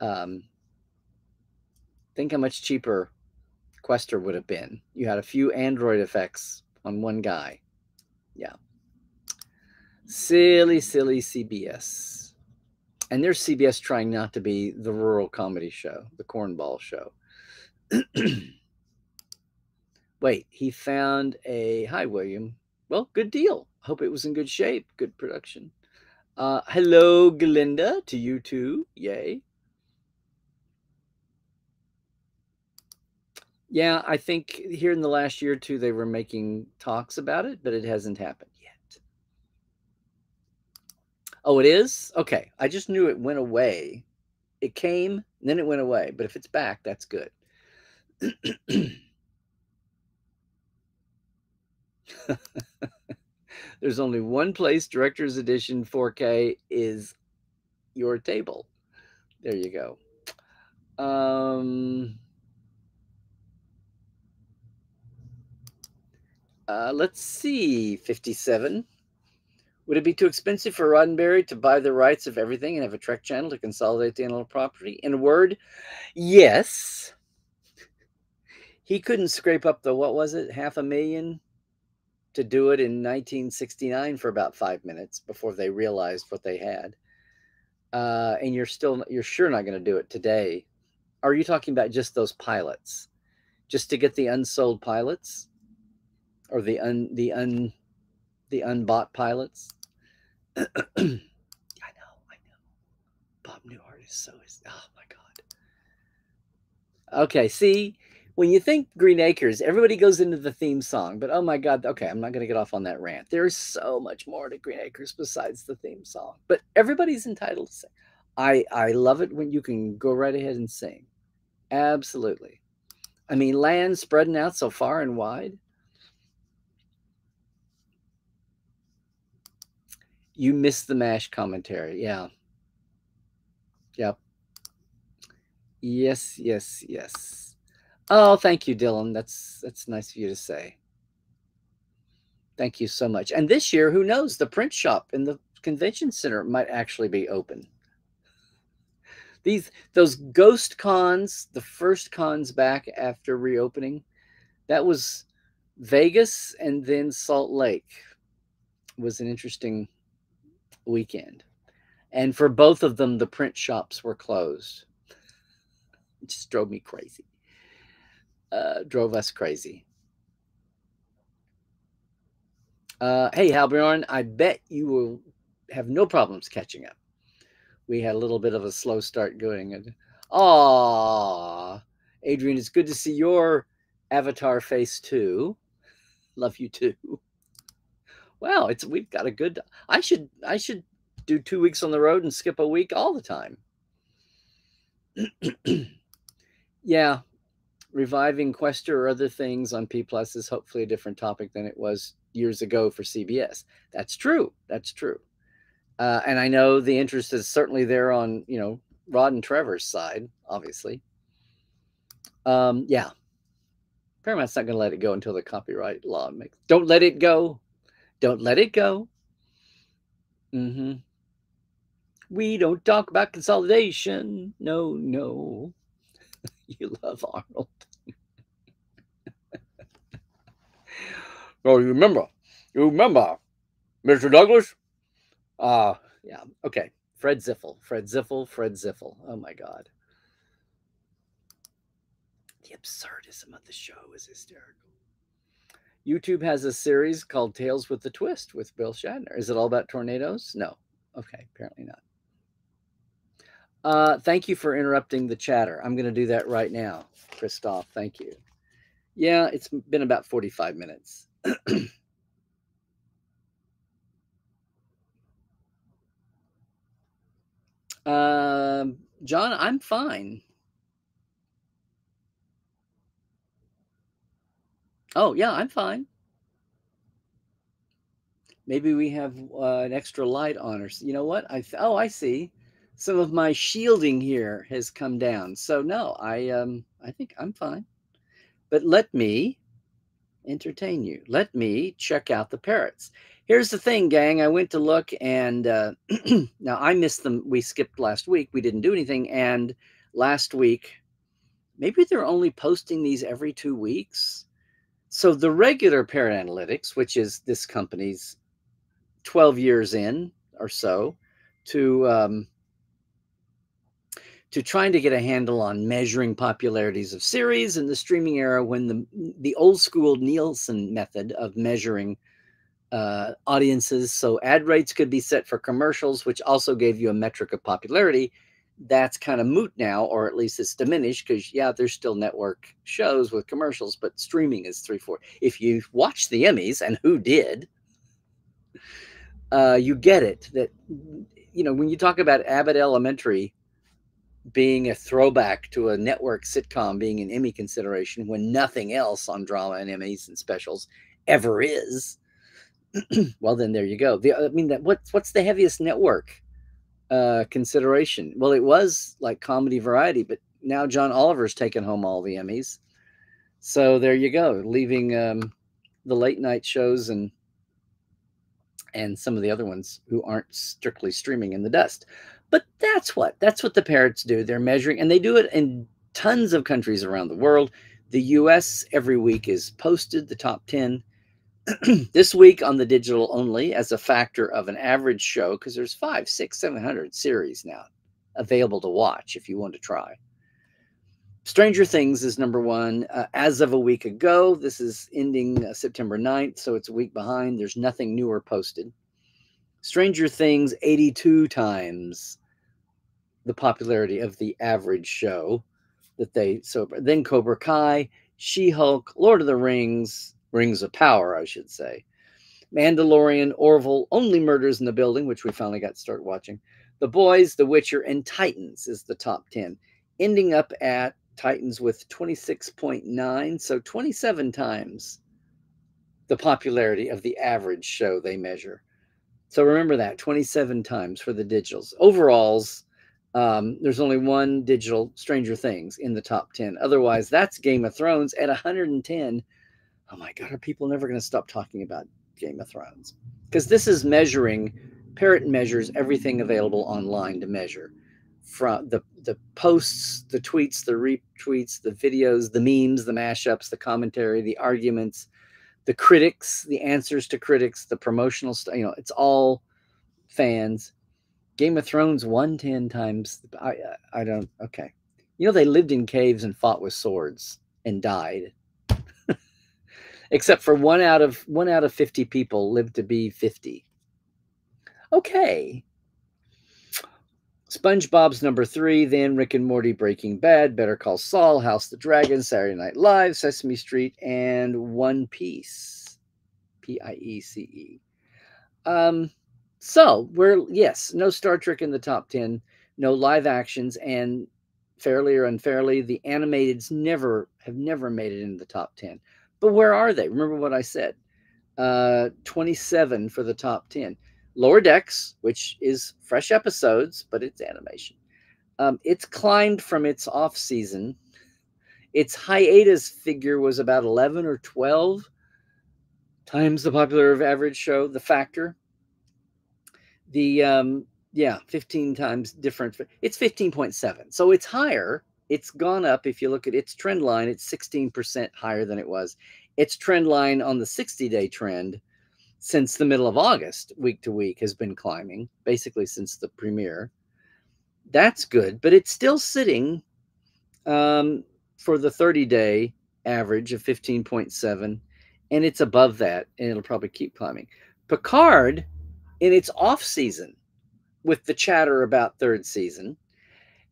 Um, think how much cheaper Questor would have been. You had a few Android effects on one guy. Yeah. Silly, silly CBS. And there's CBS trying not to be the rural comedy show, the cornball show. Wait, he found a hi, William. Well, good deal. Hope it was in good shape. Good production. Uh, hello, Galinda, to you too. Yay. Yeah, I think here in the last year or two, they were making talks about it, but it hasn't happened. Oh, it is? Okay. I just knew it went away. It came, then it went away. But if it's back, that's good. There's only one place Director's Edition 4K is your table. There you go. Um, uh, let's see, 57. Would it be too expensive for Roddenberry to buy the rights of everything and have a Trek channel to consolidate the intellectual property? In a word, yes. He couldn't scrape up the, what was it, half a million to do it in 1969 for about five minutes before they realized what they had. Uh, and you're still, you're sure not going to do it today. Are you talking about just those pilots? Just to get the unsold pilots? Or the un, the un, the unbought pilots? I know, I know. Bob Newhart is so, is, oh my God. Okay, see, when you think Green Acres, everybody goes into the theme song, but oh my God, okay, I'm not to get off on that rant. There's so much more to Green Acres besides the theme song, but everybody's entitled to sing. I, I love it when you can go right ahead and sing. Absolutely. I mean, land spreading out so far and wide. You missed the MASH commentary. Yeah. Yep. Yes, yes, yes. Oh, thank you, Dylan. That's that's nice of you to say. Thank you so much. And this year, who knows? The print shop in the convention center might actually be open. These those ghost cons, the first cons back after reopening, that was Vegas and then Salt Lake was an interesting weekend. And for both of them, the print shops were closed. It just drove me crazy uh, drove us crazy. Uh, hey, Halbjorn, I bet you will have no problems catching up. We had a little bit of a slow start going. And, Aw, Adrian, it's good to see your avatar face too. Love you too. Wow, it's we've got a good. I should I should do two weeks on the road and skip a week all the time. yeah, reviving Questor or other things on P Plus is hopefully a different topic than it was years ago for CBS. That's true. That's true. Uh, and I know the interest is certainly there on you know Rod and Trevor's side, obviously. Um, yeah, Paramount's not going to let it go until the copyright law makes. Don't let it go. Don't let it go. Mm-hmm. We don't talk about consolidation. No, no. you love Arnold. oh, you remember? You remember, Mr. Douglas? Uh, yeah. Okay. Fred Ziffel. Fred Ziffel. Fred Ziffel. Oh my God. The absurdism of the show is hysterical. YouTube has a series called Tales with the Twist with Bill Shatner. Is it all about tornadoes? No. Okay, apparently not. Uh, thank you for interrupting the chatter. I'm going to do that right now, Christoph. Thank you. Yeah, it's been about 45 minutes. Um, John, I'm fine. Oh, yeah, I'm fine. Maybe we have uh, an extra light on or you know what? I oh, I see. Some of my shielding here has come down. So no, I um I think I'm fine. But let me entertain you. Let me check out the parrots. Here's the thing, gang. I went to look, and uh, now I missed them. We skipped last week. We didn't do anything. And last week, maybe they're only posting these every two weeks. So the regular Parrot Analytics, which is this company's 12 years in or so, to um, to trying to get a handle on measuring popularities of series in the streaming era when the the old school Nielsen method of measuring uh, audiences. So ad rates could be set for commercials, which also gave you a metric of popularity. That's kind of moot now, or at least it's diminished because, yeah, there's still network shows with commercials, but streaming is three, four. If you watch the Emmys, and who did, uh, you get it that, you know, when you talk about Abbott Elementary being a throwback to a network sitcom being an Emmy consideration when nothing else on drama and Emmys and specials ever is well, then there you go. The, I mean, that what's what's the heaviest network uh, consideration? Well, it was like comedy variety, but now John Oliver's taken home all the Emmys. So there you go, leaving um, the late night shows and and some of the other ones who aren't strictly streaming in the dust. But that's what that's what the parrots do. They're measuring, and they do it in tons of countries around the world. The U.S. every week is posted the top ten this week on the digital only as a factor of an average show because there's five six seven hundred series now available to watch if you want to try. Stranger things is number one uh, as of a week ago. This is ending uh, september 9th so it's a week behind. There's nothing newer posted. Stranger things 82 times the popularity of the average show that they so then cobra kai she-hulk lord of the rings Rings of Power, I should say. Mandalorian, Orville, Only Murders in the Building, which we finally got to start watching. The Boys, The Witcher, and Titans is the top 10, ending up at Titans with 26.9, so 27 times the popularity of the average show they measure. So remember that 27 times for the digitals. Overalls, um, there's only one digital Stranger Things in the top 10. Otherwise, that's Game of Thrones at 110 oh my god, are people never going to stop talking about Game of Thrones? Because this is measuring. Parrot measures everything available online to measure, from the the posts, the tweets, the retweets, the videos, the memes, the mashups, the commentary, the arguments, the critics, the answers to critics, the promotional stuff. You know, it's all fans. Game of Thrones won ten times. I I don't. Okay, you know they lived in caves and fought with swords and died except for one out of one out of 50 people lived to be 50 okay SpongeBob's number three, then Rick and Morty, Breaking Bad, Better Call Saul, House the Dragon, Saturday Night Live, Sesame Street, and One Piece, P I E C E. Um, so we're yes, no Star Trek in the top ten, no live actions, and fairly or unfairly, the animateds never have never made it in the top ten. But where are they? Remember what I said. Uh, 27 for the top 10. Lower Decks, which is fresh episodes, but it's animation. Um, it's climbed from its off season. Its hiatus figure was about 11 or 12 times the popular average show, The Factor. The, um, yeah, 15 times different. It's 15.7. So it's higher it's gone up. If you look at its trend line, it's 16% higher than it was. Its trend line on the 60 day trend since the middle of August, week to week, has been climbing, basically since the premiere. That's good, but it's still sitting um, for the 30 day average of 15.7, and it's above that, and it'll probably keep climbing. Picard, in its off season, with the chatter about third season,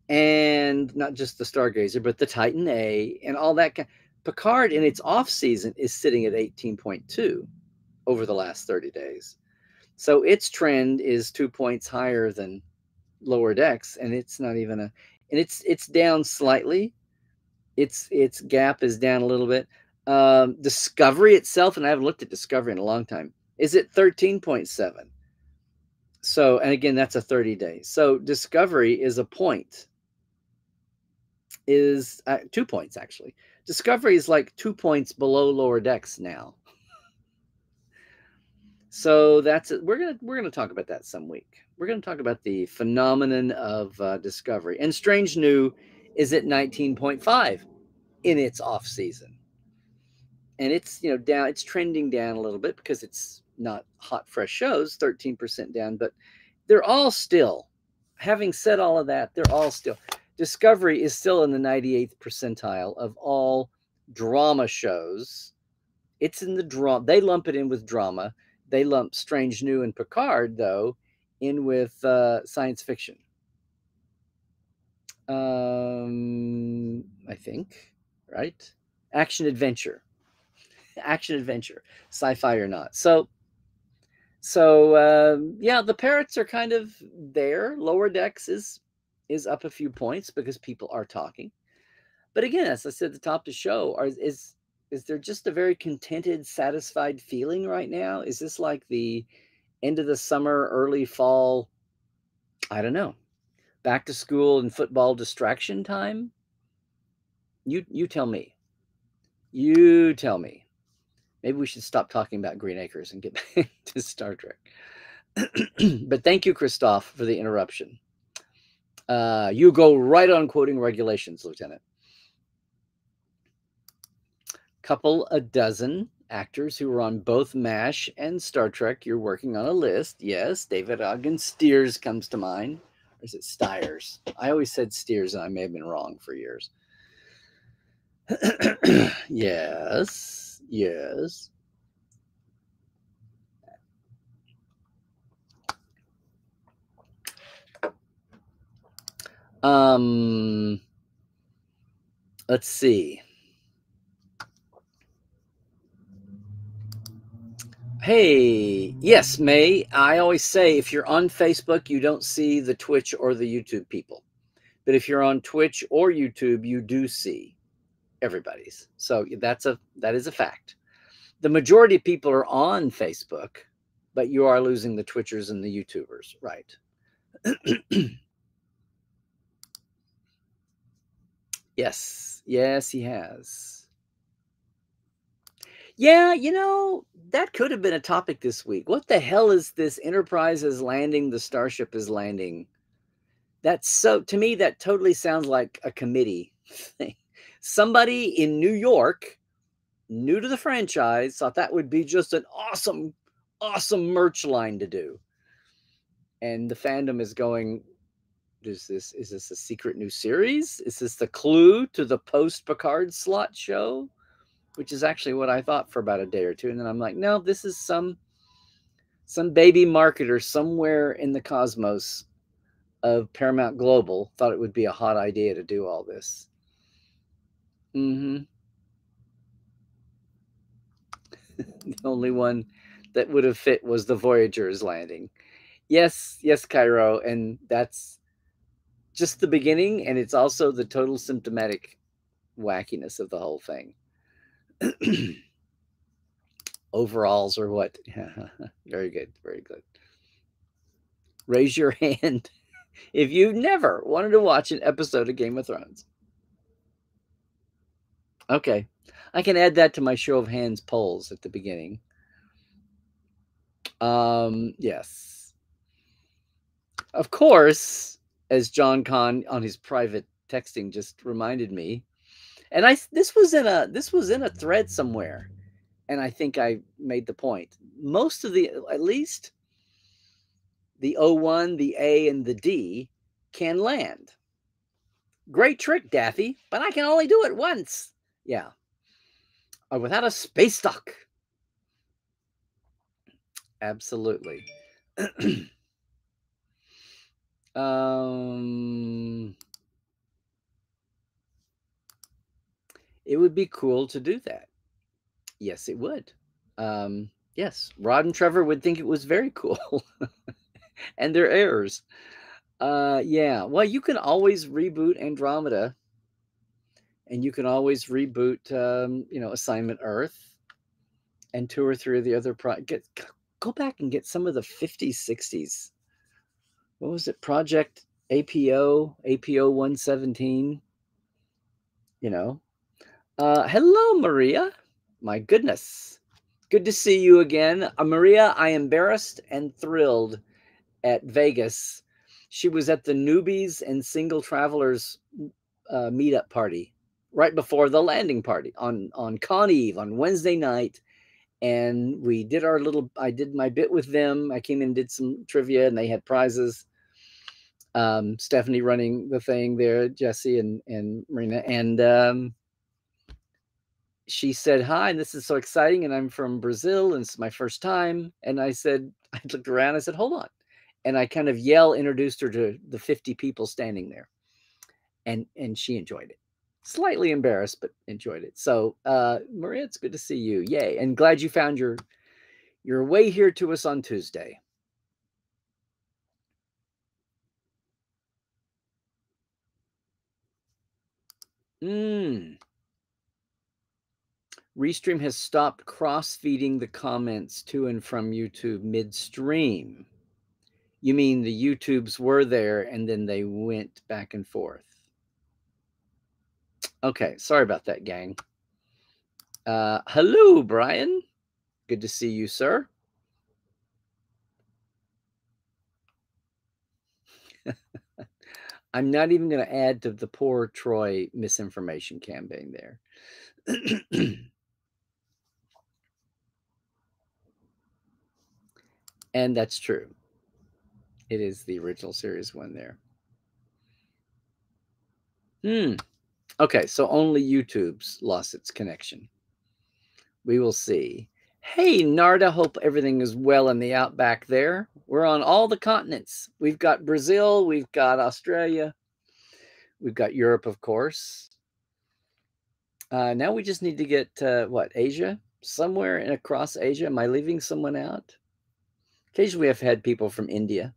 and not just the Stargazer, but the Titan A and all that. Picard in its off season is sitting at 18.2 over the last 30 days. So its trend is two points higher than lower decks, and it's not even a and it's it's down slightly. Its its gap is down a little bit. Um, Discovery itself, and I haven't looked at Discovery in a long time, is at 13.7. So, and again, that's a 30 days. So Discovery is a point, is uh, two points actually. Discovery is like two points below lower decks now. So that's it. We're gonna we're gonna talk about that some week. We're gonna talk about the phenomenon of uh, discovery. And Strange New is at 19.5 in its off season, and it's you know down. It's trending down a little bit because it's not hot fresh shows. 13% down, but they're all still. Having said all of that, they're all still. Discovery is still in the 98th percentile of all drama shows. It's in the drama. They lump it in with drama they lump Strange New and Picard, though, in with uh, science fiction. Um, I think, right? Action adventure, action adventure, sci-fi or not. So, so um, yeah, the parrots are kind of there. Lower decks is is up a few points because people are talking. But again, as I said at the top of the show, are, is is there just a very contented, satisfied feeling right now? Is this like the end of the summer, early fall? I don't know. Back to school and football distraction time? You you tell me. You tell me. Maybe we should stop talking about Green Acres and get back to Star Trek. but thank you, Christoph, for the interruption. Uh, you go right on quoting regulations, Lieutenant couple a dozen actors who were on both MASH and Star Trek. You're working on a list. Yes, David Ogden Stiers comes to mind. Or is it Stiers? I always said Steers, and I may have been wrong for years. yes, yes. Um, let's see. Hey, yes, May. I always say if you're on Facebook, you don't see the Twitch or the YouTube people. But if you're on Twitch or YouTube, you do see everybody's. So that's a that is a fact. The majority of people are on Facebook, but you are losing the Twitchers and the YouTubers, right? yes, yes, he has. Yeah, you know, that could have been a topic this week. What the hell is this Enterprise is landing, the Starship is landing? That's so, to me, that totally sounds like a committee thing. Somebody in New York, new to the franchise, thought that would be just an awesome, awesome merch line to do. And the fandom is going, is this is this a secret new series? Is this the clue to the post Picard slot show? which is actually what I thought for about a day or two. And then I'm like, no, this is some some baby marketer somewhere in the cosmos of Paramount Global thought it would be a hot idea to do all this. Mm-hmm. the only one that would have fit was the Voyager's landing. Yes, yes, Cairo, and that's just the beginning, and it's also the total symptomatic wackiness of the whole thing. Overalls or what? very good. Very good. Raise your hand if you've never wanted to watch an episode of Game of Thrones. Okay. I can add that to my show of hands polls at the beginning. Um, yes. Of course, as John Kahn on his private texting just reminded me, and I this was in a this was in a thread somewhere, and I think I made the point. Most of the at least the O1, the A, and the D can land. Great trick, Daffy, but I can only do it once. Yeah. Or without a space dock. Absolutely. Um, it would be cool to do that. Yes, it would. Um, yes, Rod and Trevor would think it was very cool, and their heirs. Uh, yeah. Well, you can always reboot Andromeda, and you can always reboot, um, you know, Assignment Earth, and two or three of the other pro. Get go back and get some of the '50s, '60s what was it? Project APO, APO 117. You know. Uh, hello, Maria. My goodness. Good to see you again. Uh, Maria, I embarrassed and thrilled at Vegas. She was at the newbies and single travelers uh, meetup party right before the landing party on on Con Eve on Wednesday night, and we did our little. I did my bit with them. I came in, did some trivia, and they had prizes. Um, Stephanie running the thing there, Jesse and and Marina, and um, she said hi, and this is so exciting, and I'm from Brazil, and it's my first time. And I said, I looked around, I said, hold on, and I kind of yell introduced her to the 50 people standing there. And and she enjoyed it. Slightly embarrassed, but enjoyed it. So uh Maria, it's good to see you. Yay. And glad you found your your way here to us on Tuesday. Mm. Restream has stopped cross feeding the comments to and from YouTube midstream. You mean the YouTubes were there and then they went back and forth? Okay, sorry about that, gang. Uh, hello, Brian. Good to see you, sir. I'm not even going to add to the poor Troy misinformation campaign there. and that's true. It is the original series one there. Hmm. Okay, so only YouTube's lost its connection. We will see. Hey, Narda, hope everything is well in the outback there. We're on all the continents. We've got Brazil, we've got Australia, we've got Europe, of course. Uh, now we just need to get, uh, what, Asia? Somewhere in across Asia. Am I leaving someone out? Occasionally we have had people from India.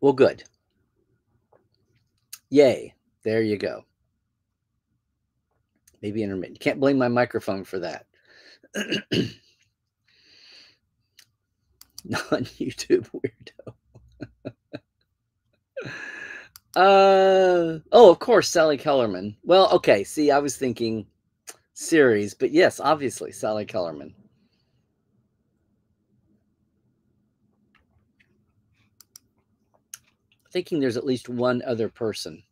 Well, good. Yay. There you go. Maybe intermittent. Can't blame my microphone for that. Non YouTube weirdo. uh oh, of course, Sally Kellerman. Well, okay. See, I was thinking series, but yes, obviously, Sally Kellerman. thinking there's at least one other person.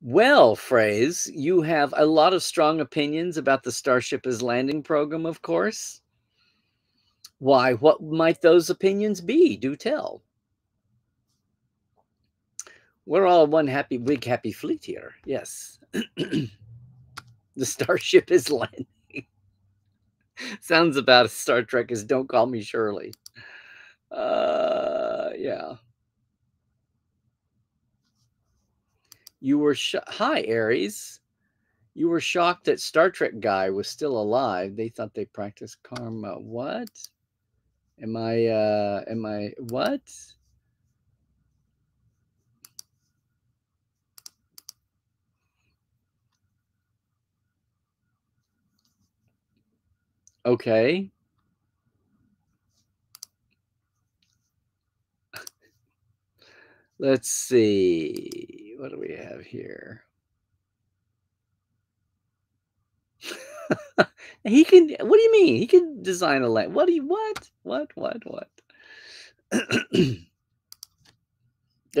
Well, Phrase, you have a lot of strong opinions about the Starship is landing program, of course. Why, what might those opinions be? Do tell. We're all one happy, big, happy fleet here. Yes. the Starship is landing. Sounds about as Star Trek as Don't Call Me Shirley. Uh, yeah. You were hi Aries. You were shocked that Star Trek guy was still alive. They thought they practiced karma. What? Am I? uh Am I? What? Okay. Let's see. What do we have here? he can what do you mean? He can design a land. What do you what? What what what? there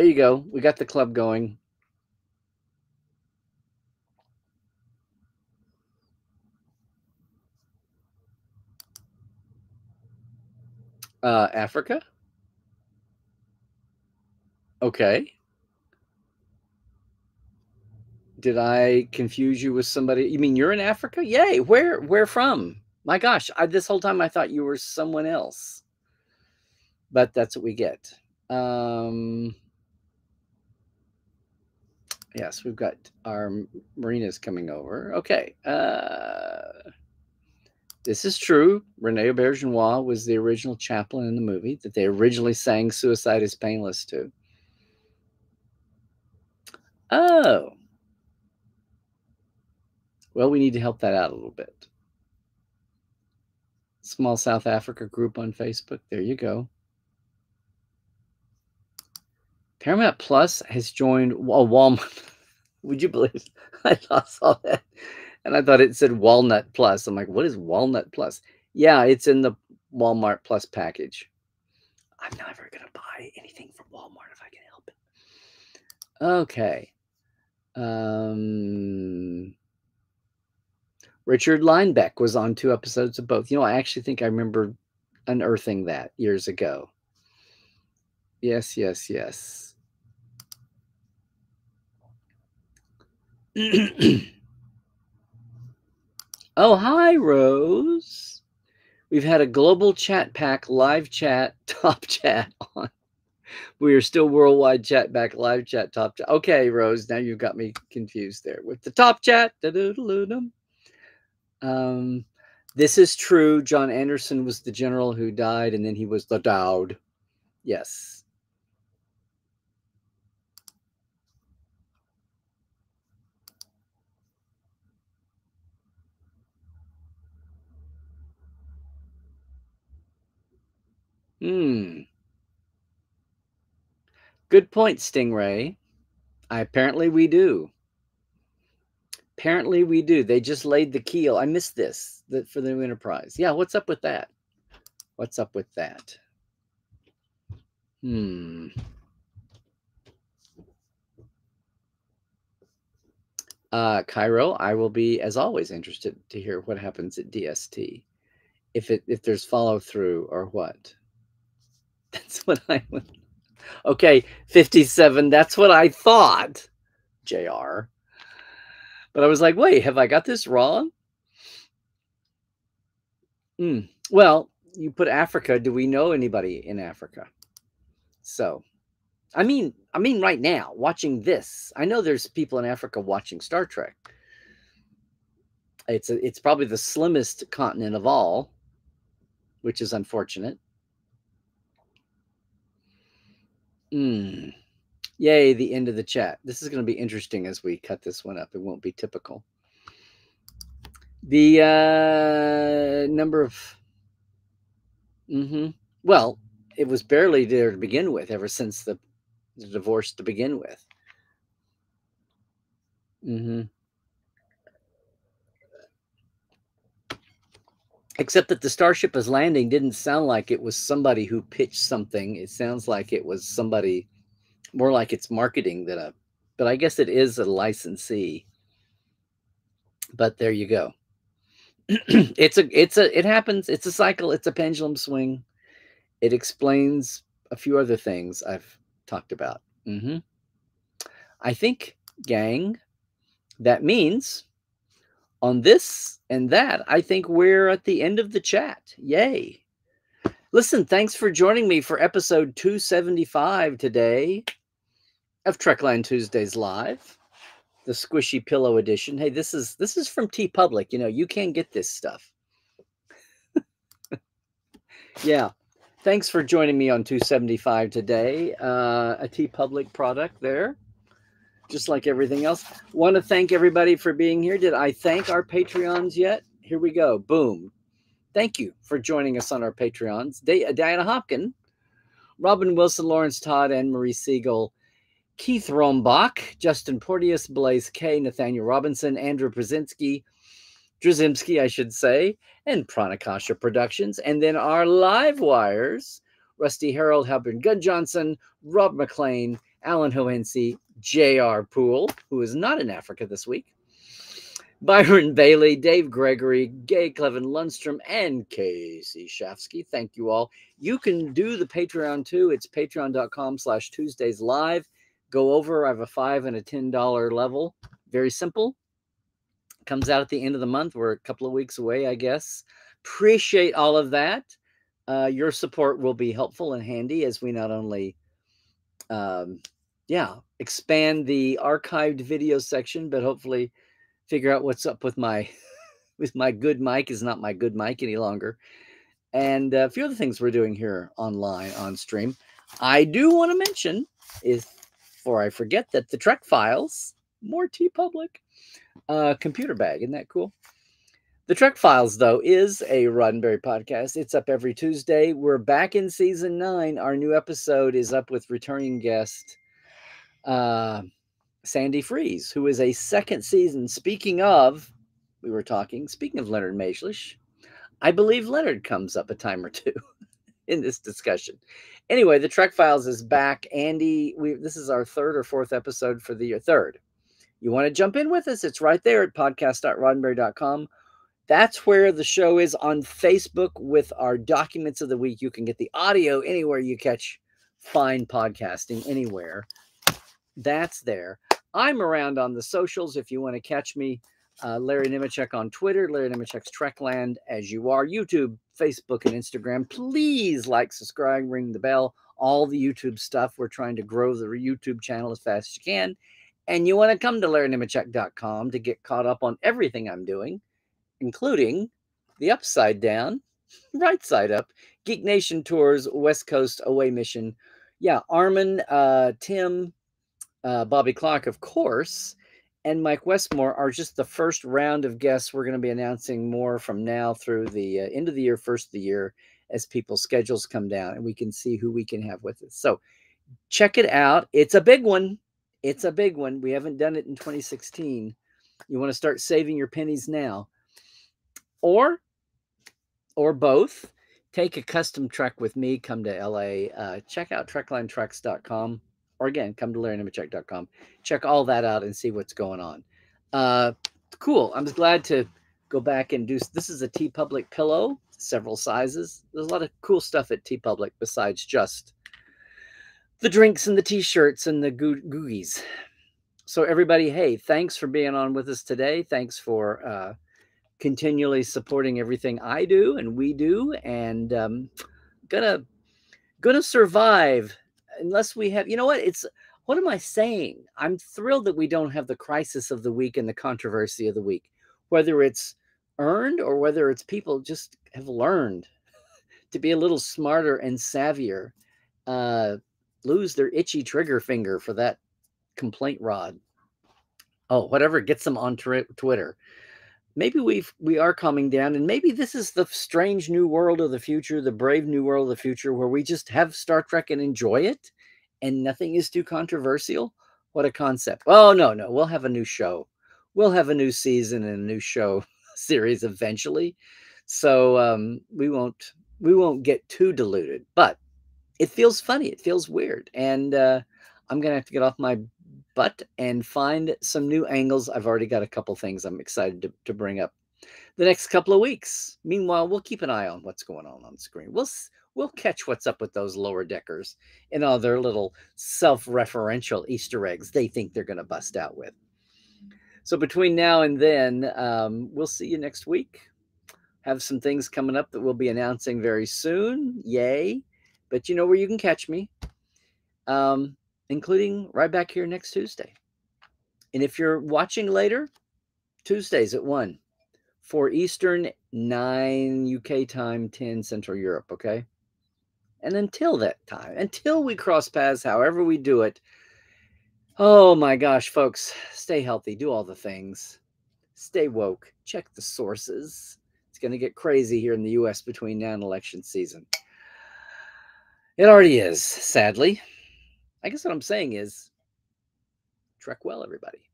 you go. We got the club going. Uh Africa? Okay. Did I confuse you with somebody? You mean you're in Africa? Yay. Where where from? My gosh, I, this whole time I thought you were someone else. but that's what we get. Um, yes, we've got our marinas coming over. Okay. Uh, this is true. Rene Auberjonois was the original chaplain in the movie that they originally sang Suicide is Painless to. Oh. Well, we need to help that out a little bit. Small South Africa group on Facebook. There you go. Paramount Plus has joined a Walmart. Would you believe? I saw that, and I thought it said Walnut Plus. I'm like, what is Walnut Plus? Yeah, it's in the Walmart Plus package. I'm never gonna buy anything from Walmart if I can help it. Okay. Um, Richard Lineback was on two episodes of both. You know, I actually think I remember unearthing that years ago. Yes, yes, yes. oh, hi, Rose. We've had a global chat pack live chat top chat on. We are still worldwide chat back live chat top chat. Okay, Rose, now you've got me confused there with the top chat. Um, this is true. John Anderson was the general who died, and then he was the Douwd. Yes. Hmm. Good point, Stingray. I, apparently we do. Apparently we do. They just laid the keel. I missed this for the new enterprise. Yeah, what's up with that? What's up with that? Hmm. Uh, Cairo, I will be, as always, interested to hear what happens at DST. If it if there's follow through or what. That's what I would. Okay, 57. That's what I thought, JR. But I was like, wait, have I got this wrong? Mm. Well, you put Africa. Do we know anybody in Africa? So, I mean, I mean, right now, watching this, I know there's people in Africa watching Star Trek. It's a, it's probably the slimmest continent of all, which is unfortunate. Mm. Yay, the end of the chat. This is going to be interesting as we cut this one up. It won't be typical. The uh, number of. Mm-hmm. Well, it was barely there to begin with, ever since the, the divorce to begin with. Mm-hmm. except that the starship is landing didn't sound like it was somebody who pitched something it sounds like it was somebody more like it's marketing than a but i guess it is a licensee. But there you go. It's a it's a it happens. It's a cycle. It's a pendulum swing. It explains a few other things i've talked about. Mm-hmm. i think gang that means on this and that, I think we're at the end of the chat. Yay. Listen, thanks for joining me for episode 275 today of Trekland Tuesdays Live, the squishy pillow edition. Hey, this is this is from TeePublic. You know, you can get this stuff. yeah. Thanks for joining me on 275 today. Uh, a TeePublic product there just like everything else. Want to thank everybody for being here. Did I thank our Patreons yet? Here we go. Boom. Thank you for joining us on our Patreons. Diana Hopkin, Robin Wilson, Lawrence Todd, and Marie Siegel, Keith Rombach, Justin Porteous, Blaze K, Nathaniel Robinson, Andrew Brzezinski, Drzymski, I should say, and Pranakasha Productions. And then our live wires, Rusty Harold, Halbert Gunn Johnson, Rob McLean, Alan Hohensi, J.R. Poole, who is not in Africa this week, Byron Bailey, Dave Gregory, Gay Clevin Lundstrom, and Casey Shafsky. Thank you all. You can do the Patreon too. It's patreon.com slash Tuesdays live. Go over. I have a five and a ten dollar level. Very simple. Comes out at the end of the month. We're a couple of weeks away, I guess. Appreciate all of that. Uh, your support will be helpful and handy as we not only, um, yeah, expand the archived video section, but hopefully figure out what's up with my with my good mic is not my good mic any longer. And a few other things we're doing here online on stream. I do want to mention is before I forget that the Trek files, more TeePublic, uh, computer bag. Isn't that cool? The Trek Files, though, is a Roddenberry podcast. It's up every Tuesday. We're back in season nine. Our new episode is up with returning guest uh, Sandy Fries, who is a second season. Speaking of, we were talking, speaking of Leonard Maizlish, I believe Leonard comes up a time or two in this discussion. Anyway, the Trek Files is back. Andy, we this is our third or fourth episode for the year. Third. You want to jump in with us? It's right there at podcast.roddenberry.com. That's where the show is on Facebook with our documents of the week. You can get the audio anywhere you catch fine podcasting, anywhere. That's there. I'm around on the socials if you want to catch me. Uh, Larry Nemecek on Twitter, Larry Nemecek's Trekland, as you are, YouTube, Facebook, and Instagram. Please like, subscribe, ring the bell, all the YouTube stuff. We're trying to grow the YouTube channel as fast as you can. And you want to come to LarryNemecek.com to get caught up on everything I'm doing, including the upside down, right side up, Geek Nation Tours, West Coast away mission. Yeah, Armin, uh, Tim, uh, Bobby Clark, of course, and Mike Westmore are just the first round of guests. We're going to be announcing more from now through the uh, end of the year, first of the year, as people's schedules come down and we can see who we can have with us. So check it out. It's a big one. It's a big one. We haven't done it in 2016. You want to start saving your pennies now. Or, or both. Take a custom truck with me. Come to LA. Uh, check out treklandtreks.com or again, come to larrynemecek.com. Check all that out and see what's going on. Uh, cool. I'm glad to go back and do this. Is a TeePublic pillow, several sizes. There's a lot of cool stuff at T TeePublic besides just the drinks and the t-shirts and the goo- googies. So everybody, hey, thanks for being on with us today. Thanks for uh, continually supporting everything I do and we do, and um, gonna gonna survive unless we have, you know what? It's what am I saying? I'm thrilled that we don't have the crisis of the week and the controversy of the week, whether it's earned or whether it's people just have learned to be a little smarter and savvier, uh, lose their itchy trigger finger for that complaint rod. Oh, whatever gets them on Twitter. Maybe we've we are coming down, and maybe this is the strange new world of the future, the brave new world of the future, where we just have Star Trek and enjoy it and nothing is too controversial. What a concept. Oh, no, no. We'll have a new show. We'll have a new season and a new show series eventually. So um, we won't we won't get too diluted, but it feels funny. It feels weird. And uh, I'm to have to get off my butt and find some new angles. I've already got a couple things I'm excited to, to bring up the next couple of weeks. Meanwhile, we'll keep an eye on what's going on on screen. We'll we'll catch what's up with those lower deckers and all their little self-referential Easter eggs they think they're going to bust out with. So between now and then, um, we'll see you next week. Have some things coming up that we'll be announcing very soon. Yay! But you know where you can catch me, um, including right back here next Tuesday. And if you're watching later, Tuesdays at one for Eastern, 9 UK time, 10 Central Europe. Okay. And until that time, until we cross paths, however we do it, oh my gosh, folks, stay healthy, do all the things, stay woke, check the sources. It's going to get crazy here in the US between now and election season. It already is, sadly. I guess what I'm saying is, trek well, everybody.